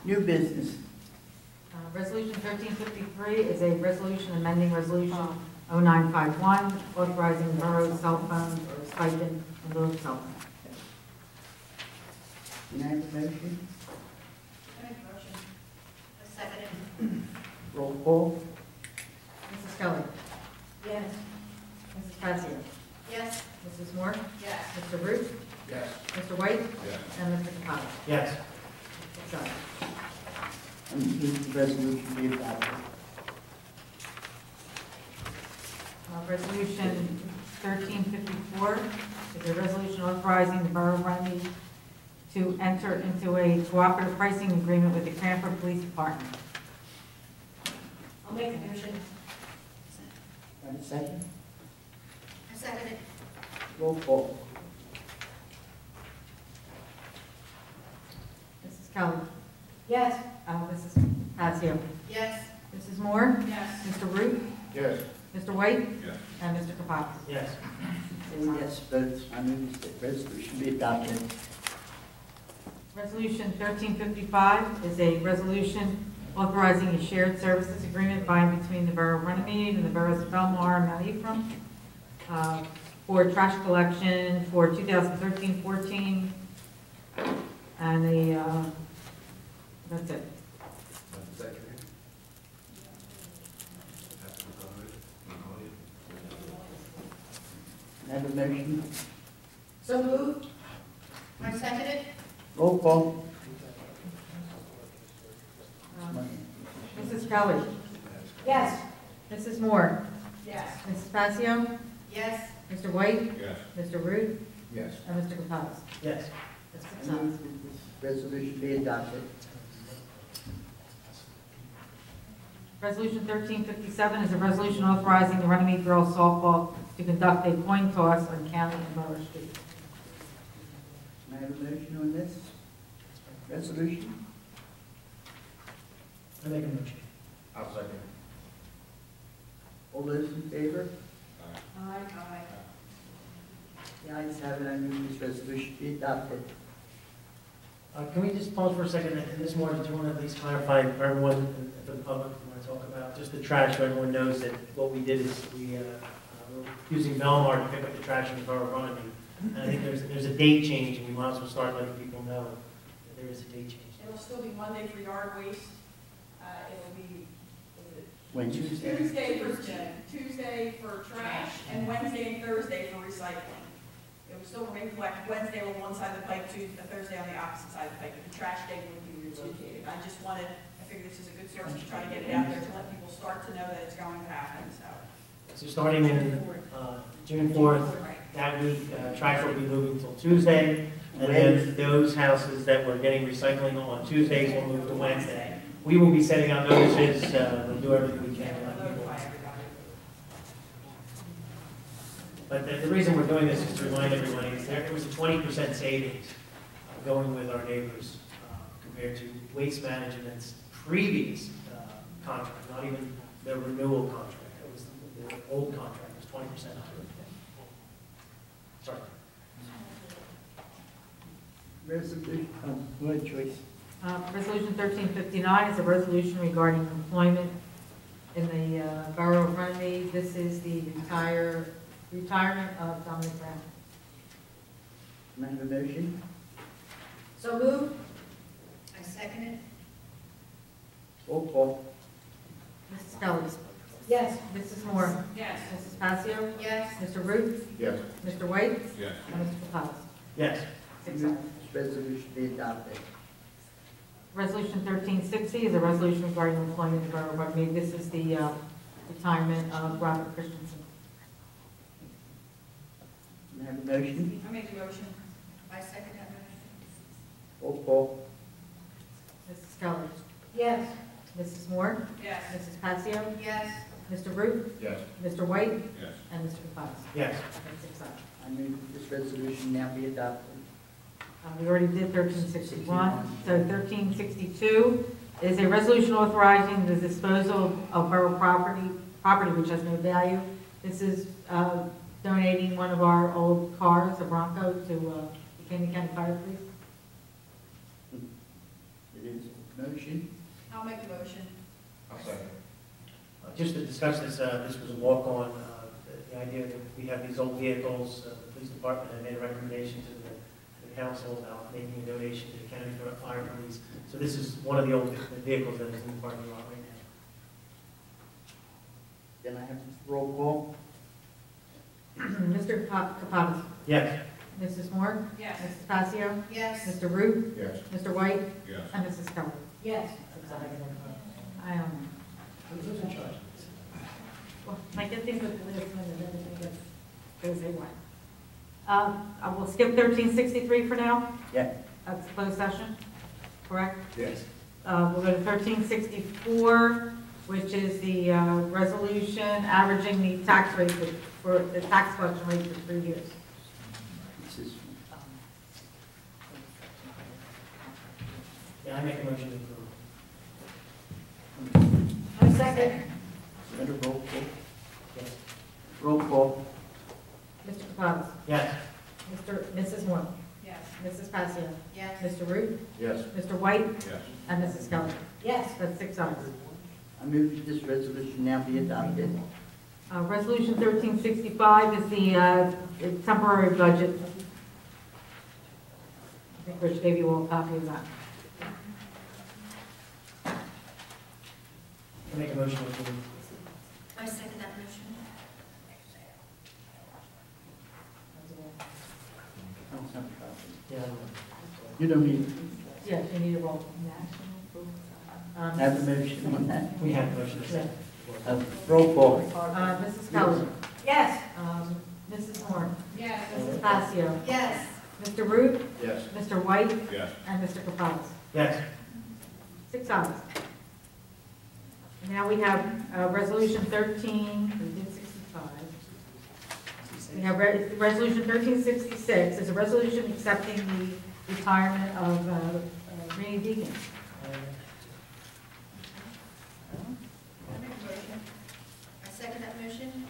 New business. Uh, Resolution 1353 is a resolution amending Resolution 0951, authorizing borough cell phone or stipend in lieu of cell phone. Can I have a motion? I make a motion. I second it. [CLEARS THROAT] Roll call. Mrs. Kelly. Yes. Mrs. Passios. Yes. Mrs. Moore. Yes. Mr. Root. Yes. Mr. White. Yes. And Mr. Capano. Yes. Six ayes. I move the resolution be adopted. Uh, Resolution 1354 is a resolution authorizing the Borough of Runnemede to enter into a cooperative pricing agreement with the Cranford Police Department. I'll make the motion. Have a second? I second it. Roll call. Mrs. Kelly. Yes. Uh, Mrs. Passios. Yes. Mrs. Moore. Yes. Mr. Root. Yes. Mr. White. Yes. And Mr. Kapaz. Yes. Four yes votes, I move the resolution be adopted. Resolution 1355 is a resolution authorizing a shared services agreement by and between the Borough of Runnemede and the Boroughs of Bellmawr and Mount Ephraim uh, for trash collection for 2013-14. And the, uh, that's it. Second. Can I have a motion? So moved. I second it. Roll call. Um, Mrs. Kelly. Yes. Mrs. Moore. Yes. Mrs. Passio. Yes. Mr. White. Yes. Mr. Root. Yes. And Mr. Capaz. Yes. That's I ayes. move that this resolution be adopted. Resolution 1357 is a resolution authorizing the Runnemede Girls Softball to conduct a coin toss on County and Borough Street. Can I have a motion on this resolution? I make a motion. I'll second. All those in favor? Aye. Aye. The ayes have it, I move this resolution be adopted. Uh, Can we just pause for a second, and this morning, did you want to at least clarify for everyone, and for the public, we want to talk about, just the trash, so everyone knows that what we did is we, uh, uh, we're using Bellmawr to pick up the trash in the borough of Runnemede. And I think there's, there's a date change, and we might as well start letting people know that there is a date change. It'll still be Monday for yard waste. Uh, it'll be, When Tuesday? Tuesday for, Tuesday for trash and Wednesday and Thursday for recycling. It will still remain collect Wednesday on one side of the pipe, Tuesday, Thursday on the opposite side of the pipe, but the trash day would be relocated. I just wanted, I figured this is a good source to try to get it out there to let people start to know that it's going to happen, so. So starting in uh, June 4th, Right. that week, uh, trash will be moving until Tuesday, and then those houses that were getting recycling on Tuesdays will move to Wednesday. We will be sending out notices, uh, we'll do everything we can to let people. Notify everybody. But the, the reason we're doing this is to remind everybody, is there, there was a twenty percent savings uh, going with our neighbors uh, compared to Waste Management's previous uh, contract, not even the renewal contract. It was, the the old contract was twenty percent higher. Sorry. Resolution, oh, go ahead, Joyce. Uh, Resolution 1359 is a resolution regarding employment in the uh, Borough of Runnemede. This is the retire, retirement of Dominic Brown. Can I have a motion? So moved. I second it. Roll call. Mrs. Kelly. Yes. Mrs. Moore. Yes. Mrs. Passio. Yes. Mr. Root. Yes. Mr. White. Yes. And Mr. Capaz. Yes. Six Move ayes. This resolution be adopted. Resolution 1360 is a resolution regarding employment in the Borough of Runnemede. This is the uh, retirement of Robert Christensen. Can I have a motion? I make a motion. I second that motion. Roll call. Mrs. Kelly. Yes. Mrs. Moore. Yes. Mrs. Passio. Yes. Mr. Root. Yes. Mr. White. Yes. And Mr. Capaz. Yes. That's six ayes. I move this resolution now be adopted. Uh, We already did 1361. So 1362 is a resolution authorizing the disposal of borough property, property which has no value. This is uh, donating one of our old cars, a Bronco, to uh, the Camden County Fire Police. It is motion. I'll make the motion. I'll second. Uh, Just to discuss this, uh, this was a walk-on, uh, the- the idea that we have these old vehicles, uh, the police department had made a recommendation to the, to the council about making a donation to the county for fire police. So this is one of the old vehicles that is in the parking lot right now. Then I have roll call. [CLEARS THROAT] Mr. Kapadas? Yes. Mrs. Moore? Yes. Mrs. Passio? Yes. Mr. Root? Yes. Mr. White? Yes. And Mrs. Keller? Yes. I don't. Who's in charge? Well, I get things with the list, and everything gets, goes haywire. Um, I will skip thirteen sixty-three for now. Yeah. That's closed session, correct? Yes. Uh, we'll go to thirteen sixty-four, which is the, uh, resolution averaging the tax rate for, for the tax collection rate for three years. This is, Yeah, I make a motion to approve. I second. better roll call. Yes. Roll call. Mr. Kapadas? Yes. Mr. Mrs. Moore? Yes. Mrs. Passio? Yes. Mr. Root? Yes. Mr. White? Yes. And Mrs. Keller? Yes. That's six ayes. I move that this resolution now be adopted. Uh, Resolution 1365 is the uh, temporary budget. I think Rich gave you all a copy of that. I make a motion to approve. I second that motion. I have a. Yeah. You don't need, Yes, you need a roll. Um, have a motion on that. We have a motion. Yeah. Uh, Roll call. uh, Mrs. Keller? Yes. Um, Mrs. Moore? Yes. Mrs. Passio? Yes. Mr. Root? Yes. Mr. White? Yes. And Mr. Kapadas? Yes. Six ayes. Now we have uh, Resolution 13, we did 65. We have Re- Resolution 1366, is a resolution accepting the retirement of uh, uh, Rini Deacon. I make a motion. I second that motion.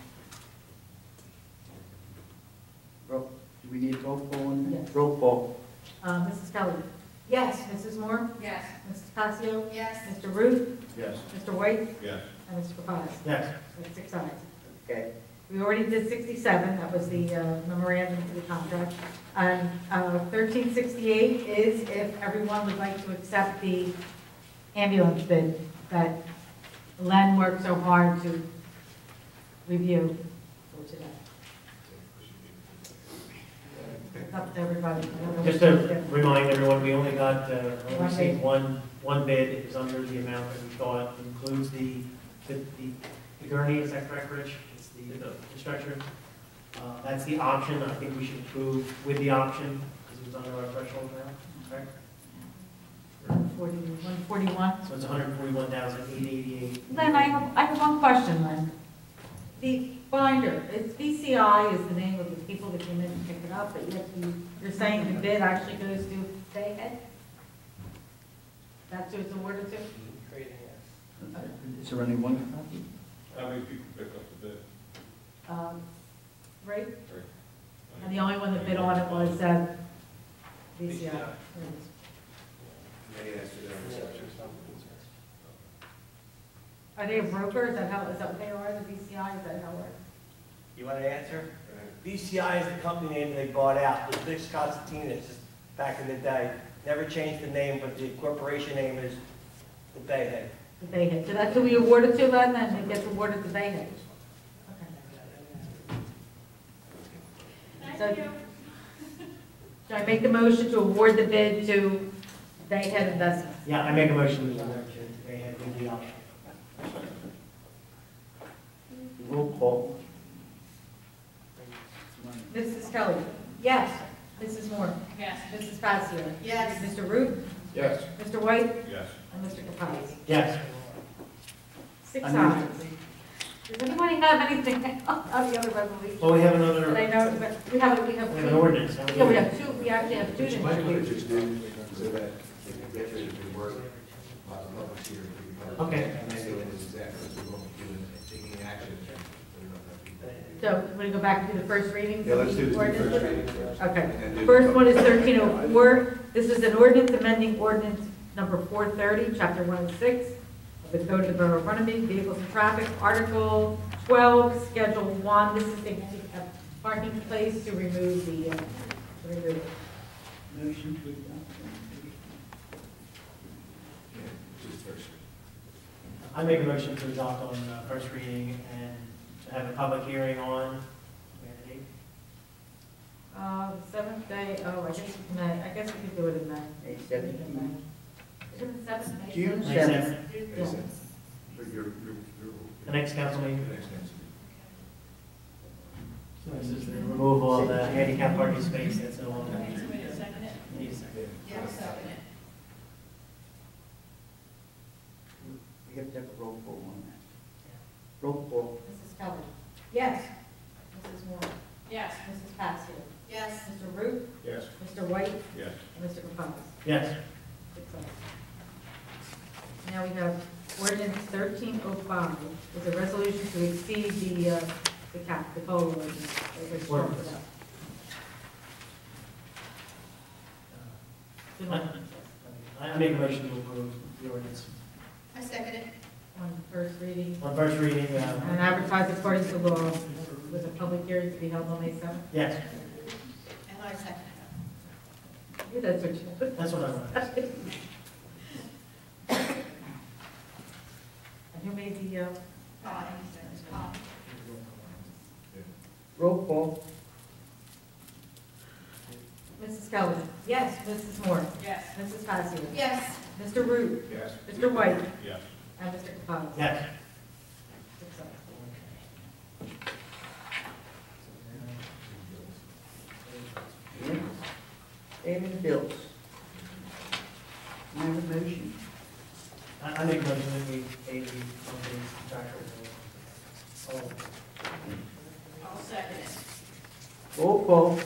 Roll- Do we need roll call on that? Yes. Roll call. Uh, Mrs. Kelly? Yes. Mrs. Moore? Yes. Mrs. Passio? Yes. Mr. Ruth? Yes. Mr. White? Yes. And Mr. Kapadas? Yes. That's six ayes. Okay. We already did 67, that was the uh, memorandum for the contract. And uh, 1368 is if everyone would like to accept the ambulance bid that Len worked so hard to review for today. It's up to everybody. I don't know Just to to remind everyone, we only got, uh, we One received one, one bid, it was under the amount that we thought, includes the, the, the the gurney, is that correct, Rich? It's the, the the structure. Uh, that's the option, I think we should approve with the option, because it was under our threshold now, correct? 140 141. So it's hundred and forty-one thousand, eight eighty-eight. Len, I have, I have one question, Len. The binder, it's VCI is the name of the people that came in and picked it up, but yet you, you're saying the bid actually goes to Bayhead? That's who it's awarded to? Is there only one copy? How many people picked up the bid? Um, Right? Three. And the only one that bid on it was, uh, VCI. Maybe that's to their reception. Are they a broker? Is that how, is that what they are, the VCI? Is that how it? You want to answer? BCI is the company name they bought out, it was Vic Constantinos back in the day. Never changed the name, but the corporation name is the Bayhead. The Bayhead. So that's who we awarded to, Len, and it gets awarded to Bayhead? Okay. So- Should I make the motion to award the bid to Bayhead Investments? Yeah, I make a motion to award to Bayhead with the option. Roll call. Mrs. Kelly? Yes. Mrs. Moore? Yes. Mrs. Passio? Yes. Mr. Root? Yes. Mr. White? Yes. And Mr. Capelli? Yes. Six I ayes. Does anybody have anything [LAUGHS] on the other resolution? Well, we have another, That I we know, but we have, we have. have an two- ordinance. haven't Yeah, we have two, we actually have two. Which you might want just do, so that they can get rid of the word, public here. Okay. And then it is exactly, so we won't be doing, taking action. So, want to go back to the first reading? Yeah, let's do the two ordinance? first readings first. Okay. Then the First one is thirteen oh four. This is an ordinance amending ordinance number 430, chapter 106 of the Code of the Borough of Runnemede, Vehicles and Traffic, Article 12, Schedule 1. This is the uh, parking place to remove the, uh, to remove it. Motion to adopt. Yeah, just first. I make a motion to adopt on uh, first reading and to have a public hearing on, we have a date? Uh, the seventh day, oh, I guess, May, I guess we could do it in May. May 17th. Is it the seventh May? June May 7th. Yeah. But you're, you're, you're. The next council meeting? The next council meeting. So This is the removal of the handicap parking space that's no longer needed. Somebody second it? Need a second. Yeah, second it. We have to have a roll call on that. Roll call. Mrs. Kelly. Yes. Mrs. Moore. Yes. Mrs. Patsy. Yes. Mr. Root. Yes. Mr. White. Yes. And Mr. Capani. Yes. Six ayes. Now we have ordinance thirteen oh five, is a resolution to exceed the, uh, the cap, the total ordinance. that was talked Ordinance. about. Two. I I make a motion to approve the ordinance. I second it. On first reading, On first reading, uh, and advertised according to law, with a public hearing to be held on May seventh. yes, And I second it. That's what you. that's what I want. And who made the, uh, Aye. Aye. Roll call. Mrs. Kelly? Yes. Mrs. Moore? Yes. Mrs. Patsy? Yes. Mr. Root? Yes. Mr. White? Yes. And Mr. Capani? Yes. Six. Yes. Payment bills. May I have a motion? I I make a motion that we pay the company's contractual bill. Oh, I'll second it. Roll call.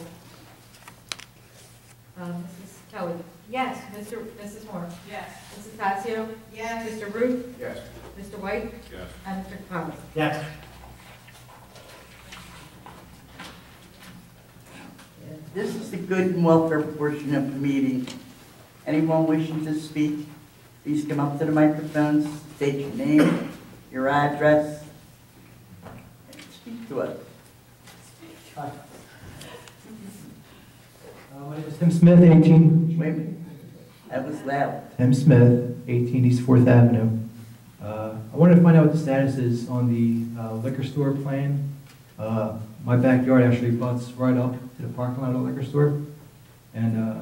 Uh, Mrs. Kelly? Yes. Mr. Mrs. Moore? Yes. Mrs. Patsy? Yes. Mr. Root? Yes. Mr. White? Yes. And Mr. Capani? Yes. This is the good and welfare portion of the meeting. Anyone wishing to speak, please come up to the microphones, state your name, your address, and speak to us. My name is Tim Smith, 18, Wait a minute, that was loud. Tim Smith, 18 East Fourth Avenue. Uh, I wanted to find out what the status is on the uh, liquor store plan. Uh, My backyard actually butts right up to the parking lot of the liquor store, and uh,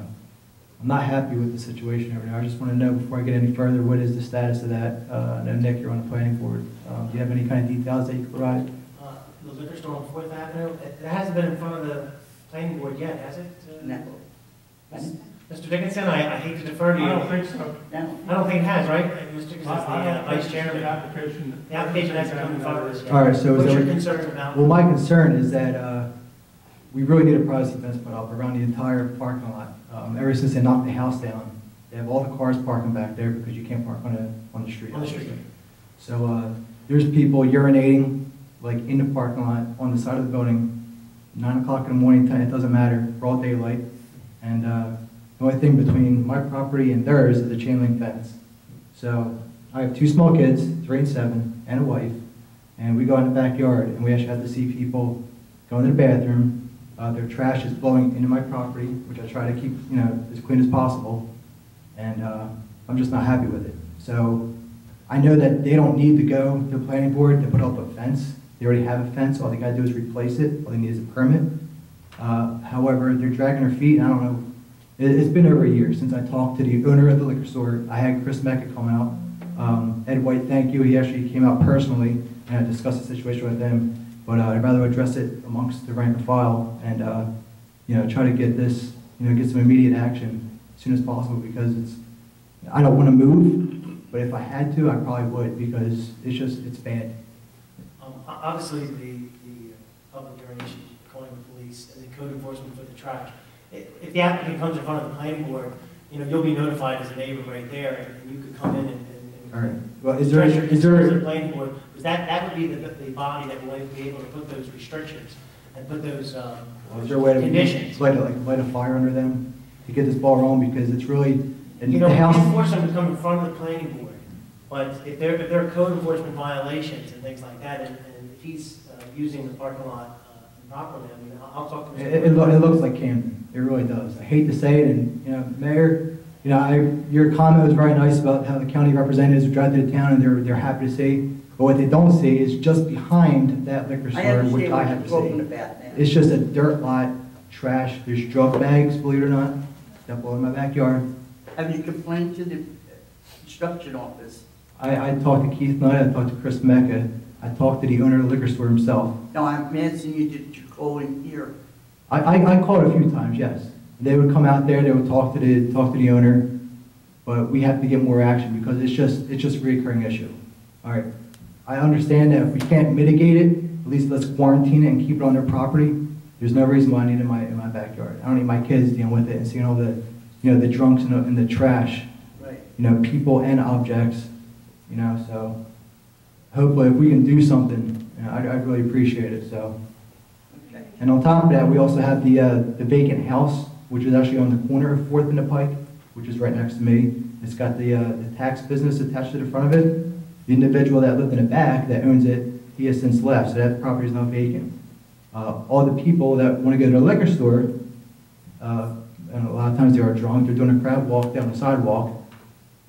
I'm not happy with the situation over there. I just want to know, before I get any further, what is the status of that? Uh, I know, Nick, you're on the planning board. Um, Do you have any kind of details that you can provide? Uh, The liquor store on Fourth Avenue, it it hasn't been in front of the planning board yet, has it? Uh, No. Pardon? Mr. Dickinson, I I hate to defer to you. I don't think so. No. I don't think it has, right? Mr. Dickinson's the uh, vice chairman. application. The application hasn't come in front of us yet. All right, so is What's your there- concern about? Well, my concern is that uh, we really need a privacy fence put up around the entire parking lot. Um, Ever since they knocked the house down, they have all the cars parking back there because you can't park on the, on the street. On the street. So uh, there's people urinating, like in the parking lot, on the side of the building, nine o'clock in the morning, ten, it doesn't matter, broad daylight. And uh, the only thing between my property and theirs is a chain link fence. So I have two small kids, three and seven, and a wife, and we go in the backyard, and we actually have to see people go into the bathroom. Uh, Their trash is blowing into my property, which I try to keep, you know, as clean as possible, and uh, I'm just not happy with it. So I know that they don't need to go to the planning board to put up a fence. They already have a fence, all they gotta do is replace it, all they need is a permit. Uh, However, they're dragging their feet, and I don't know, it, it's been over a year since I talked to the owner of the liquor store. I had Chris Mecca come out. Um, Ed White, thank you, he actually came out personally, and I discussed the situation with him. But uh, I'd rather address it amongst the rank and file, and, uh, you know, try to get this, you know, get some immediate action as soon as possible, because it's, I don't wanna move, but if I had to, I probably would, because it's just, it's bad. Um, Obviously, the, the public urination, calling the police, and the code enforcement for the trash. If the applicant comes in front of the planning board, you know, you'll be notified as a neighbor right there, and you could come in and. and- All right, well, is there, is there, the planning board, because that, that would be the, the body that will be able to put those restrictions and put those, um, is there a way to conditions. light, a- like, light a fire under them to get this ball rolling, because it's really, And You know, the house, enforce them to come in front of the planning board, but if there, if there are code enforcement violations and things like that, and, and if he's uh, using the parking lot I mean, I'll I'll talk to Mr. it, it loo- it looks like Camden, it really does. I hate to say it, and, you know, Mayor, you know, I, your comment was very nice about how the county representatives drive to the town and they're, they're happy to see. But what they don't see is just behind that liquor I store, which understand I what have you're to talking see. about now. It's just a dirt lot, trash, there's drug bags, believe it or not, that blow in my backyard. Have you complained to the construction office? I, I talked to Keith Knight, I talked to Chris Mecca, I talked to the owner of the liquor store himself. No, I'm asking you to, to call in here. I, I, I called a few times, yes. They would come out there, they would talk to the, talk to the owner, but we have to get more action because it's just, it's just a recurring issue. All right, I understand that if we can't mitigate it, at least let's quarantine it and keep it on their property. There's no reason why I need it in my, in my backyard. I don't need my kids dealing with it and seeing all the, you know, the drunks and the, and the trash, Right. you know, people and objects, you know, so hopefully if we can do something, you know, I'd, I'd really appreciate it, so. Okay. And on top of that, we also have the, uh, the vacant house, which is actually on the corner of Fourth and the Pike, which is right next to me. It's got the, uh, the tax business attached to the front of it. The individual that lived in the back that owns it, he has since left, so that property is now vacant. Uh, all the people that want to go to the liquor store, uh, and a lot of times they are drunk, they're doing a crab walk down the sidewalk.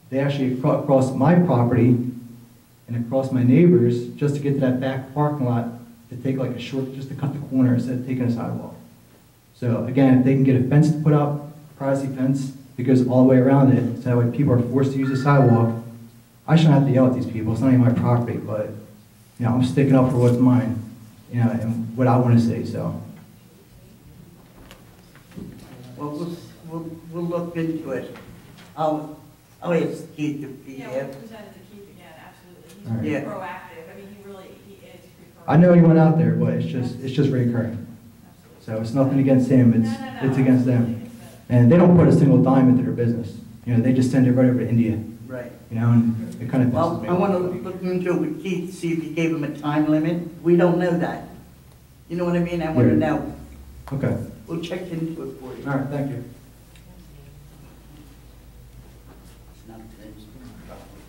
They actually cro- cross my property and across my neighbors just to get to that back parking lot to take like a short, just to cut the corner instead of taking a sidewalk. So again, if they can get a fence to put up, privacy fence that goes all the way around it, so that way people are forced to use the sidewalk, I shouldn't have to yell at these people, it's not even my property, but, you know, I'm sticking up for what's mine, you know, and what I want to say. so. Well, we'll, we'll, we'll look into it. I'll, I'll ask Keith to be Yeah, here. we'll present it to Keith again, absolutely. All right. Yeah. proactive. I mean, he really, he is. I know he went out there, but it's just, it's just recurring. So it's nothing against him, it's, No, no, no, it's against them. And they don't put a single dime into their business. You know, they just send it right over to India, Right. you know, and it kind of Well, me I want to look into it with Keith, see if he gave him a time limit. We don't know that. You know what I mean? I want to know. Okay, We'll check into it for you. all right, thank you. It's not Tim's property.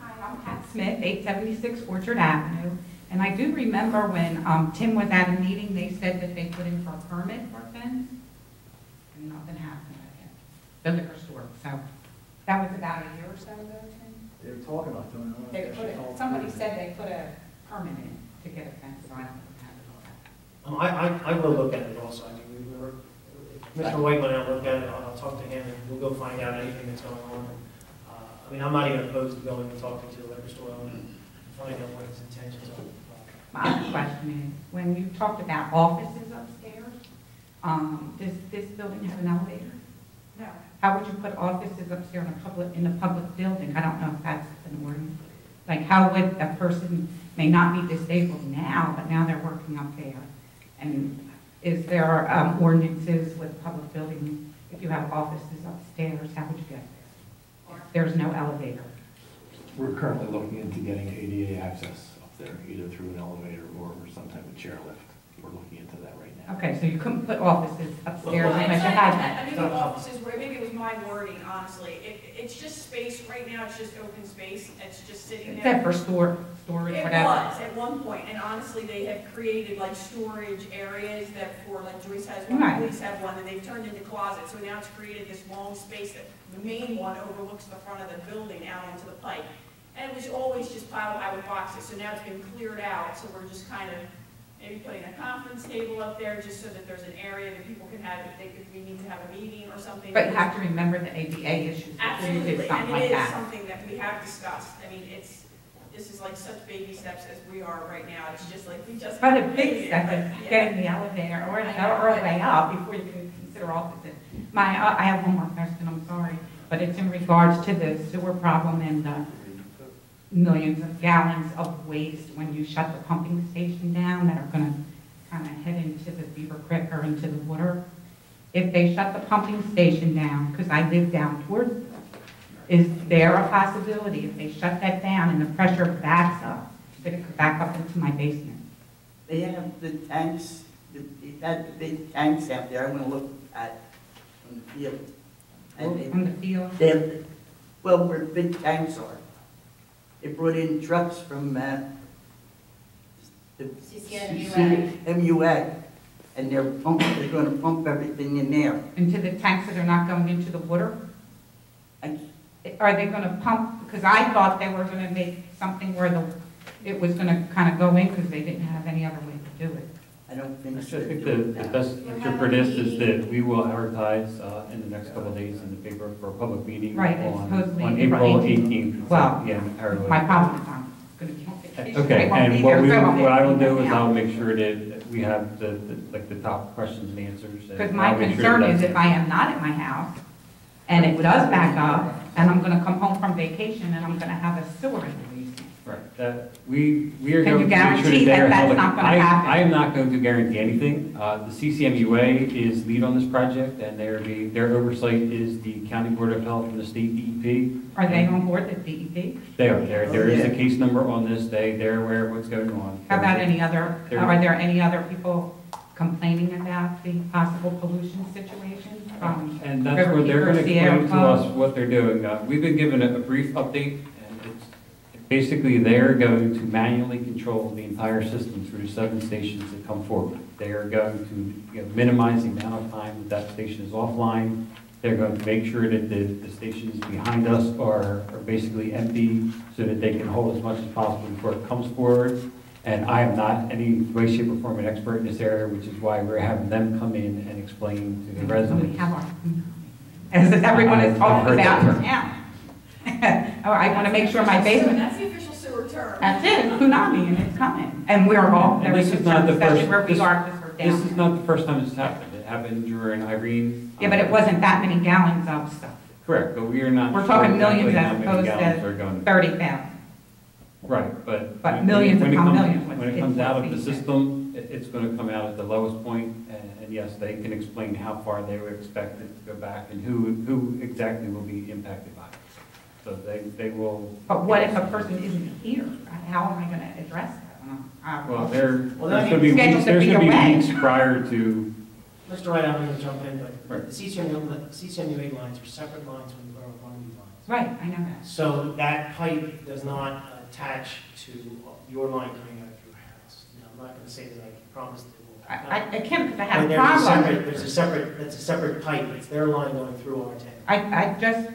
Hi, I'm Pat Smith, 876 Orchard Avenue. And I do remember when um, Tim was at a meeting, they said that they put in for a permit for a fence, and nothing happened with it, the liquor store. So that was about a year or so ago, Tim? They were talking about doing it. They put it, somebody said they put a permit in to get a fence, so I don't know how to do that. Um, I, I, I will look at it also, I mean, we were, Mr. White went out and looked at it, I'll, I'll talk to him, and we'll go find out anything that's going on. I mean, I'm not even opposed to going and talking to the liquor store owner, and finding out what his intentions are. My other question is, when you talked about offices upstairs, um, does this building have an elevator? No. How would you put offices upstairs in a public, in a public building? I don't know if that's an ordinance. Like, how would a person may not be disabled now, but now they're working up there? And is there um, ordinances with public buildings, if you have offices upstairs, how would you get there? There's no elevator. We're currently looking into getting ADA access up there, either through an elevator or some type of chairlift. We're looking into that right now. Okay, so you couldn't put offices upstairs Well, unless it's you not- had I that. mean, the offices, where maybe it was my wording, honestly. It, it's just space, right now, it's just open space, it's just sitting Is there. that for store, storage, It whatever? was at one point, and honestly, they have created like storage areas that for, like Joyce has one, Right. police have one, and they've turned into closets. So now it's created this long space that the main one overlooks the front of the building out onto the pike. And it was always just piled high with boxes, so now it's been cleared out, so we're just kind of maybe putting a conference table up there, just so that there's an area that people can have, if they, if we need to have a meeting or something. But you have to remember the ADA issues before you do Absolutely, and like it is that. something that we have discussed. I mean, it's, this is like such baby steps as we are right now. It's just like, we just. But a big [LAUGHS] step is yeah. getting the elevator or, or a way up before you can consider offices. My, uh, I have one more question, I'm sorry, but it's in regards to the sewer problem and the millions of gallons of waste when you shut the pumping station down that are gonna kind of head into the Beaver Creek or into the water. If they shut the pumping station down, because I live down towards, is there a possibility if they shut that down and the pressure backs up, that it could back up into my basement? They have the tanks the- had the big tanks out there, I went to look at, on the field. And they- On the field? they have, the, well, where the big tanks are. They brought in trucks from, uh, the CCMUA. MUA, and they're pumping, they're gonna pump everything in there. Into the tanks that are not going into the water? I Are they gonna pump, because I thought they were gonna make something where the, it was gonna kind of go in, because they didn't have any other way to do it. I don't think I so. think the, the best answer for this is that we will advertise uh, in the next couple of days in the paper for a public meeting Right, it's on, supposedly on April April 18th. 18th. Well, Yeah, Arrowhead. My problem is I'm gonna be on vacation. Okay, I won't and what there, we, so I'll what I will do is out. I'll make sure that we have the, the- like, the top questions and answers. and Because my I'll make sure concern that is that's- if I am not at my house, and it does back up, and I'm gonna come home from vacation, and I'm gonna have a sewer in the basement. Right, that, we, we are Can going you to make sure guarantee that they're that's held. not gonna I- happen? I am not going to guarantee anything. Uh, the CCMUA is lead on this project, and their, their oversight is the County Board of Health and the state DEP. Are they on board, the DEP? They are, there, Oh, there is a case number on this, they, they're aware of what's going on. How about any other, There- are there any other people complaining about the possible pollution situation And that's where they're gonna Sierra explain to us what they're doing. Uh, we've been given a a brief update, and it's, basically, they're going to manually control the entire system through the seven stations that come forward. They are going to you know, minimize the amount of time that that station is offline. They're going to make sure that the, the stations behind us are, are basically empty, so that they can hold as much as possible before it comes forward. And I am not any way, shape, or form an expert in this area, which is why we're having them come in and explain to the We residents. have our, [LAUGHS] as everyone is I've talking that about term. now. [LAUGHS] Oh, I want to make sure my basement, That's the official sewer term. that's it, tsunami, and it's coming. And we're all And very this is not the first- where we this- are, because we're This is not the first time this happened. It happened during Irene. Yeah, but it wasn't that many gallons of stuff, Correct, but we are not. We're sure talking exactly millions as how many opposed gallons to are thirty thousand. Right, but. But when- millions when it upon comes- millions, what's When it it comes out of the worth these system, it, it's gonna come out at the lowest point, and, and yes, they can explain how far they would expected to go back and who, who exactly will be impacted by it. So they, they will. But what if a person isn't here? How am I going to address that? Uh, Well, there, Well, there's gonna be, means- weeks- there's gonna be Scheduled to be weeks away. prior to, Mr. Wright, I'm going to jump in, but Right. the CCMU, CCMUA lines are separate lines from the Borough of Harmony lines. Right, I know that. So that pipe does not attach to your line coming out of your house. Now, I'm not going to say that I can promise it will. I, I I can't, because I But have a there's a separate, problem. there's a separate, that's a separate pipe, it's their line going through our tank. I, I just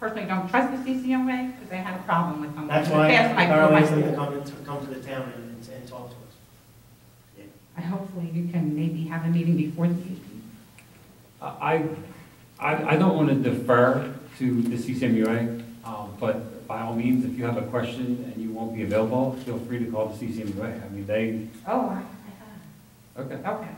personally don't trust the CCOA because they had a problem with them. That's why the I borough told my asked them to come, to come to the town and, and talk to us. I Hopefully you can maybe have a meeting before the 18th. I, I, I don't want to defer to the CCMUA, um, but by all means, if you have a question and you won't be available, feel free to call the CCMUA. I mean, they, Oh, I, okay. I have, okay. I-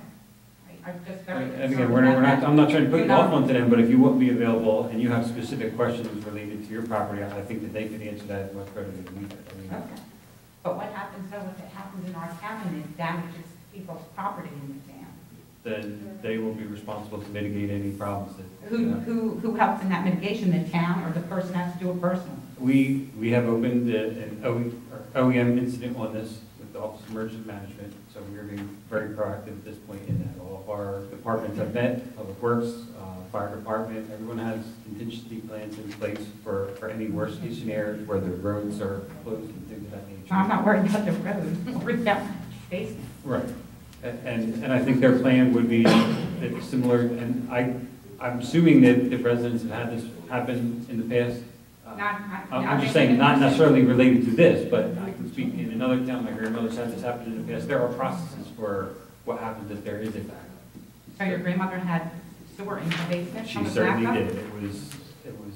I'm just very And again, we're not, we're not, I'm not trying to put You off onto them, but if you won't be available and you have specific questions related to your property, I think that they can answer that much better than we. I mean, that. Okay. But what happens though if it happens in our town and it damages people's property in the town? Then they will be responsible to mitigate any problems that, you Who, know. who, who helps in that mitigation, the town or the person has to do it personally? We, we have opened a- an or OEM incident on this with the Office of Emergency Management, so we are being very proactive at this point in that. All of our departments have met, Public Works, uh, Fire Department, everyone has contingency plans in place for, for any worst case scenarios where the roads are closed and things of that nature. I'm not worried about the road, I'm [LAUGHS] worried about my basement. Right. And, and I think their plan would be similar, and I, I'm assuming that if residents have had this happen in the past. uh, Not- not- I'm just saying, not necessarily related to this, but I can speak in another town, my grandmother's had this happen in the past. There are processes for what happens if there is a backup. So your grandmother had sewer in her basement She from the certainly backup? did. It was,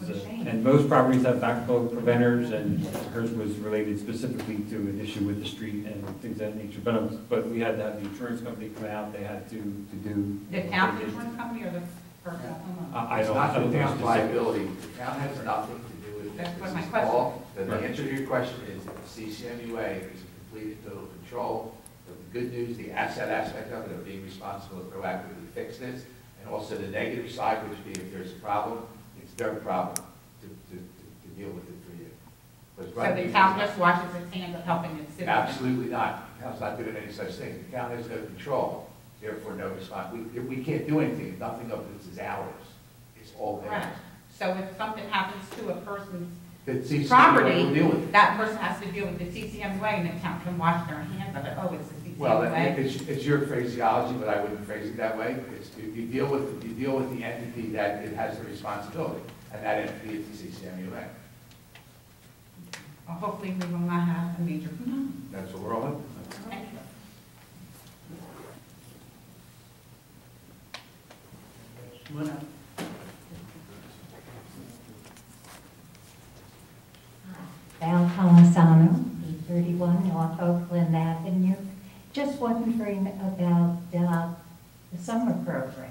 was, uh, and most properties have backflow preventers, and hers was related specifically to an issue with the street and things of that nature. But, um, but we had to have the insurance company come out, they had to, to do. The town insurance company or the personal homeowner? I I It's don't. not I the don't know town's specific- liability, the town has nothing to do with it. That's what This my is question- all- The the Right. answer to your question is that the CCMUA is in complete and total control. But the good news, the asset aspect of it, of being responsible to proactively fix this, and also the negative side, which being if there's a problem, it's their problem to, to, to to deal with it for you. But So the town just washes its hands of helping its citizens? Absolutely not. The town's not doing any such thing. The town has no control. therefore no response. We, we can't do anything, nothing of this is ours, it's all theirs. Correct. So if something happens to a person's property, deal with it. that person has to deal with the CCMA and the town can wash their hands of it, oh, it's the Well, it- CCMA. it's, it's your phraseology, but I wouldn't phrase it that way. It's, you you deal with, you deal with the entity that it has the responsibility, and that entity is the CCMUA. Well, Hopefully, we will not have a major, That's what we're all in. Thank you. Val Colasano, 31 North Oakland Avenue. Just wondering about uh, the summer program.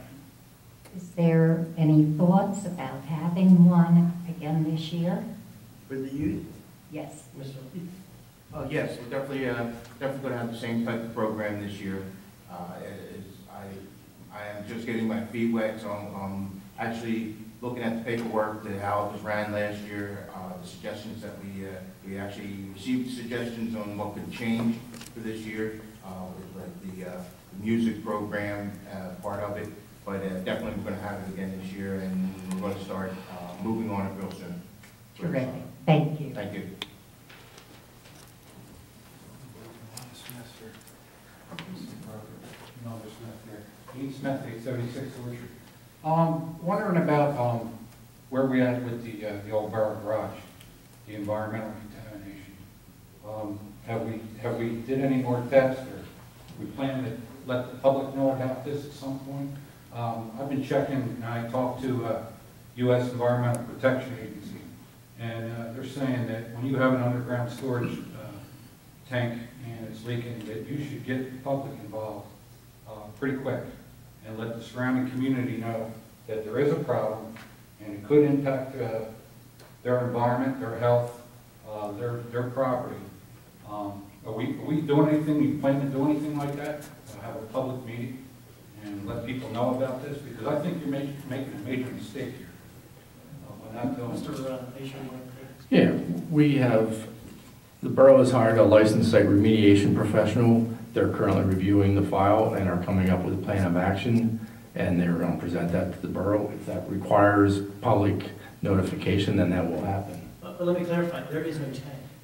Is there any thoughts about having one again this year? For the youth? Yes. Mr. Uh, yes, we're definitely, uh, definitely gonna have the same type of program this year. Uh, I, I am just getting my feet wet, so I'm, actually looking at the paperwork, that how it was ran last year, uh, the suggestions that we, uh, we actually received suggestions on what could change for this year, the, uh, music program, uh, part of it. But uh, definitely we're gonna have it again this year, and we're gonna start, uh, moving on it real soon. Terrific. Thank you. Thank you. Melvin Smith here. Dean Smith, eight seventy-six Orchard. Um, wondering about, um, where we at with the, uh, the old borough garage, the environmental contamination. Um, have we, have we did any more tests, or we plan to let the public know about this at some point? Um, I've been checking, and I talked to, uh, U.S. Environmental Protection Agency, and, uh, they're saying that when you have an underground storage, uh, tank and it's leaking, that you should get the public involved uh, pretty quick and let the surrounding community know that there is a problem and it could impact uh, their environment, their health, uh, their, their property. Um, Are we, are we doing anything, you plan to do anything like that? Uh, Have a public meeting and let people know about this? Because I think you're making, making a major mistake here. Uh, We're not doing. Mr. Nation, you want to take this? Yeah, we have, the borough has hired a licensed site remediation professional. They're currently reviewing the file and are coming up with a plan of action, and they're going to present that to the borough. If that requires public notification, then that will happen. But but let me clarify, there is no tank.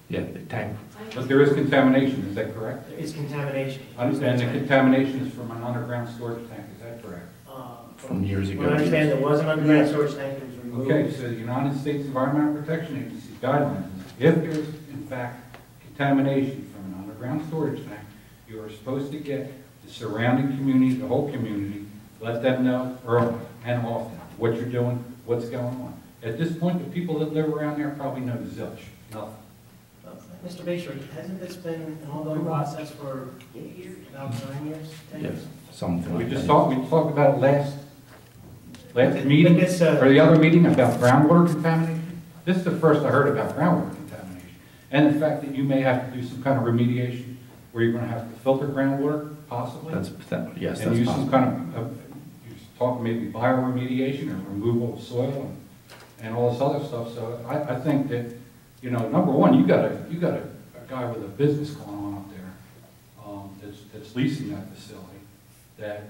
Yeah, the tank, But there is contamination, is that correct? There is contamination. And the contamination is from an underground storage tank, is that correct? Um, from years ago. What I understand, there was an underground storage tank that was removed. Okay, so the United States Environmental Protection Agency guidelines, if there's in fact contamination from an underground storage tank, you are supposed to get the surrounding community, the whole community, let them know early and often what you're doing, what's going on. At this point, the people that live around there probably know zilch, nothing. Uh, Mr. Bayshore, hasn't this been an ongoing process for eight years, about nine years, ten yes, years? something We like just that. talked, we talked about it last, last But meeting, this, uh, or the other meeting about groundwater contamination. This is the first I heard about groundwater contamination. And the fact that you may have to do some kind of remediation where you're gonna have to filter groundwater, possibly. That's, that- yes, And that's use some possible. kind of, of- you talk maybe bioremediation or removal of soil and, and all this other stuff. So I, I think that, you know, number one, you got a, you got a, a guy with a business going on up there, um, that's, that's leasing that facility, that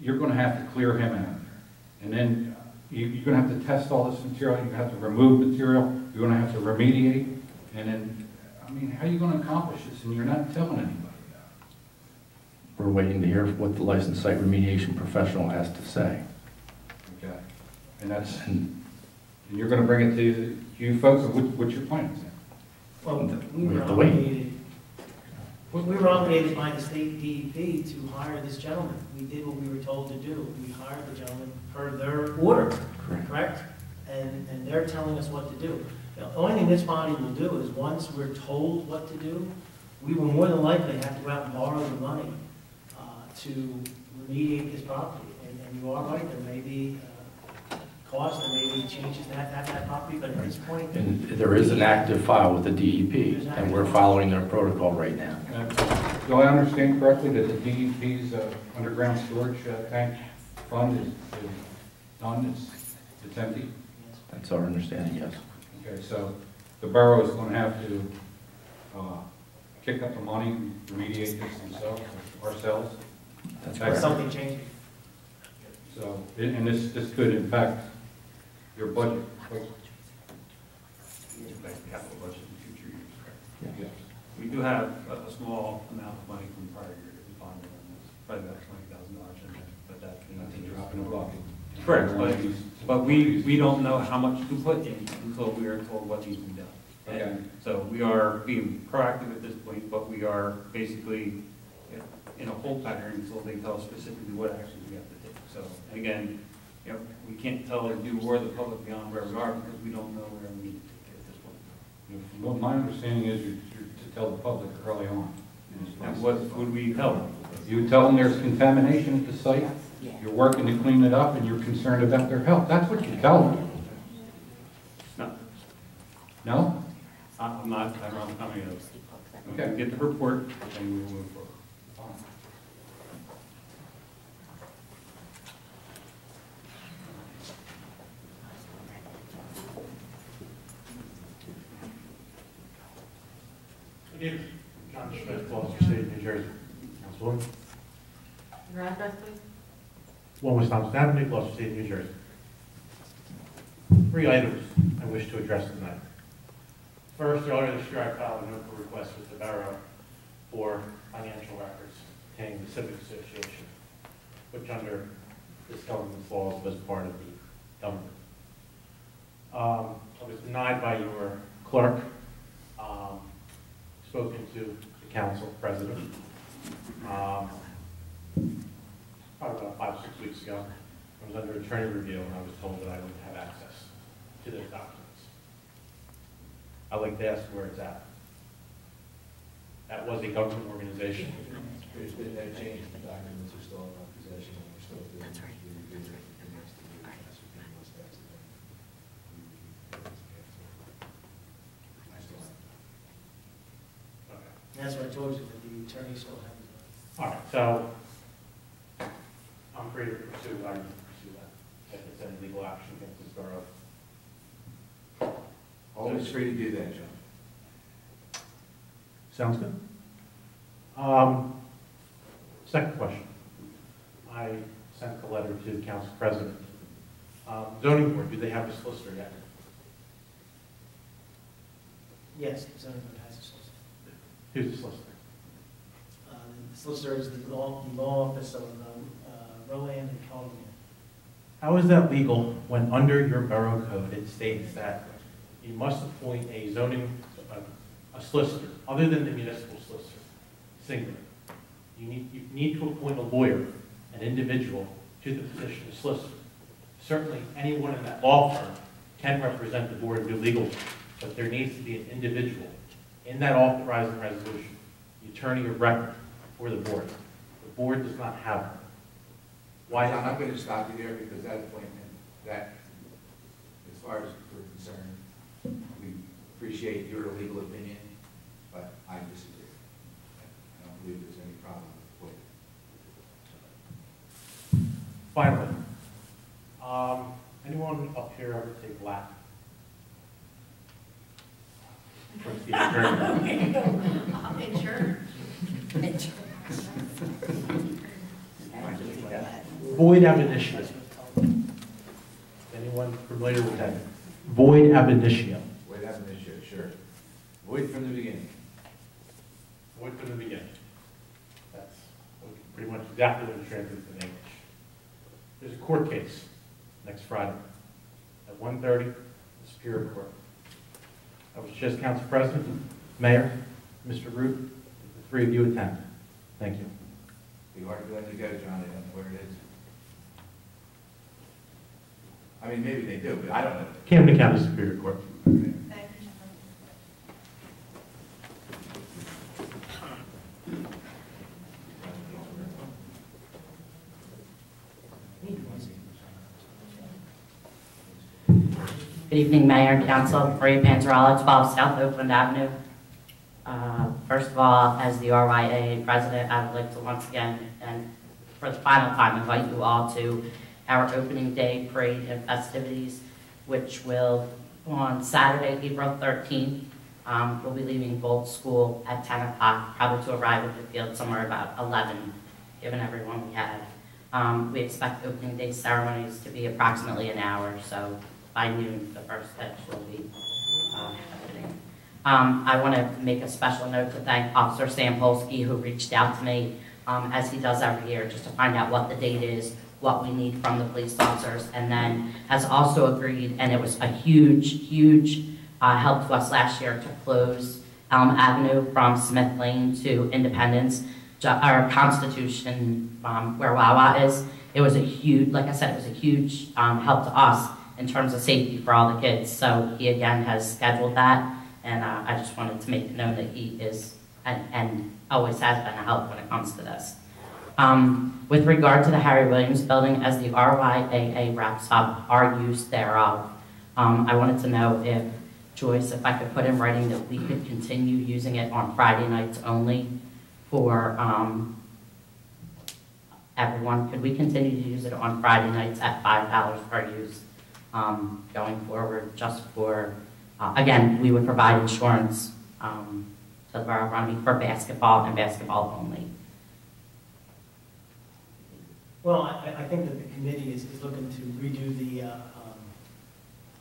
you're gonna have to clear him out there. And then you, you're gonna have to test all this material, you're gonna have to remove material, you're gonna have to remediate, and then, I mean, how are you gonna accomplish this, and you're not telling anybody about it? We're waiting to hear what the licensed site remediation professional has to say. Okay, and that's, And and you're gonna bring it to you folks, or what, what's your plans then? Well, we We were have wait. obligated, we we were obligated by the state DEP to hire this gentleman. We did what we were told to do. We hired the gentleman per their order, Correct. correct? And, and they're telling us what to do. The only thing this body will do is, once we're told what to do, we will more than likely have to go out and borrow the money uh, to remediate this property. And, and you are right, there may be uh, cost, there may be changes that, that, that property, but at this point, and there is an active file with the DEP, and we're following their protocol right now. Do I understand correctly that the DEP's uh, underground storage uh, tank fund is is done, it's, it's empty? That's our understanding, yes. Okay, so the borough is gonna have to, uh, kick up the money, and remediate this themselves, ourselves? That's If correct. something changes. So, and and this, this could impact your budget, impact capital budget in future years, correct? Yes. We do have a, a small amount of money from prior year that we bonded on this, probably about twenty thousand dollars in there, but that. That's a drop in the bucket. Correct, but, but we, we don't know how much to put in until we are told what needs to be done. Okay. And so we are being proactive at this point, but we are basically in a hold pattern until they tell us specifically what actions we have to take. So, and again, you know, we can't tell or do more the public beyond where we are because we don't know where we need to take it at this point. You know, from What my understanding is, you're, you're to tell the public early on. in this And process. what would we tell them? You tell them there's contamination at the site, you're working to clean it up, and you're concerned about their health. That's what you tell them. No, No? I'm I'm not, I'm not coming to those. Okay. Get the report and we will move forward. John Schmidt, Gloucester State, New Jersey. Councilwoman. Your address, please? One West Thompson Avenue, Gloucester State, New Jersey. Three items I wish to address tonight. First, earlier this year, I filed a NOPA request with the borough for financial records pertaining to the Civic Association, which under this government's laws was part of the government. Um, I was denied by your clerk, um, spoken to the council president, um, probably about five, or six weeks ago. I was under attorney review and I was told that I wouldn't have access to those documents. I'd like to ask where it's at. That was a government organization. There's been no change, in the documents are still in our possession, and we're still doing the review of the next two years. That's what people must ask them. I still have. Okay. And that's what I told you, that the attorney still has. it. All right, so I'm free to pursue, I can pursue that, if it's any legal action against this borough. Always free to do that, John. Sounds good. Um, Second question. I sent a letter to the council president. Um, Zoning board, do they have a solicitor yet? Yes, the zoning board has a solicitor. Who's the solicitor? Uh, The solicitor is the law, the law office of um, uh, Roland and Culligan. How is that legal when under your borough code it states that you must appoint a zoning, a- a solicitor, other than the municipal solicitor, singular? You need, you need to appoint a lawyer, an individual, to the position of solicitor. Certainly, anyone in that law firm can represent the board and do legal, but there needs to be an individual in that authorizing resolution, the attorney of record for the board. The board does not have one. Why? John, I'm going to stop you there because that appointment, that, as far as we're concerned, we appreciate your legal opinion, but I disagree. I don't believe there's any problem with it. Finally, um, anyone up here ever take Latin? Towards the attorney. Void ab initio. Anyone familiar with that? Void ab initio. Void ab initio, sure. Wait from the beginning. Void from the beginning. That's pretty much exactly what it translates in English. There's a court case next Friday at 1:30 in the Superior Court. I was just council president, mayor, Mr. Root, the three of you attend. Thank you. You are glad to go, John, I don't know where it is. I mean, maybe they do, but I don't know. Camden County Superior Court. Good evening, Mayor and Council. Maria Panzarella, 12 South Oakland Avenue. Uh, First of all, as the RYA president, I would like to once again, and for the final time, invite you all to our opening day parade and festivities, which will, on Saturday, April 13th, um, we'll be leaving Volz School at 10 o'clock, probably to arrive at the field somewhere about 11 given everyone we have. Um, we expect opening day ceremonies to be approximately an hour, so by noon, the first pitch will be, uh, happening. Um, I want to make a special note to thank Officer Sam Polsky, who reached out to me, um, as he does every year, just to find out what the date is, what we need from the police officers, and then has also agreed, and it was a huge, huge, uh, help to us last year to close Elm Avenue from Smith Lane to Independence, or Constitution, um, where Wawa is. It was a huge, like I said, it was a huge, um, help to us in terms of safety for all the kids. So he again has scheduled that, and uh, I just wanted to make known that he is and, and always has been a help when it comes to this. Um, with regard to the Harry Williams Building, as the RYAA wraps up our use thereof, um, I wanted to know if Joyce, if I could put in writing that we could continue using it on Friday nights only for um, everyone. Could we continue to use it on Friday nights at five dollars per use? Um, going forward, just for, uh, again, we would provide insurance um, to the Borough of Runnemede for basketball and basketball only. Well, I, I think that the committee is, is looking to redo the, uh, um,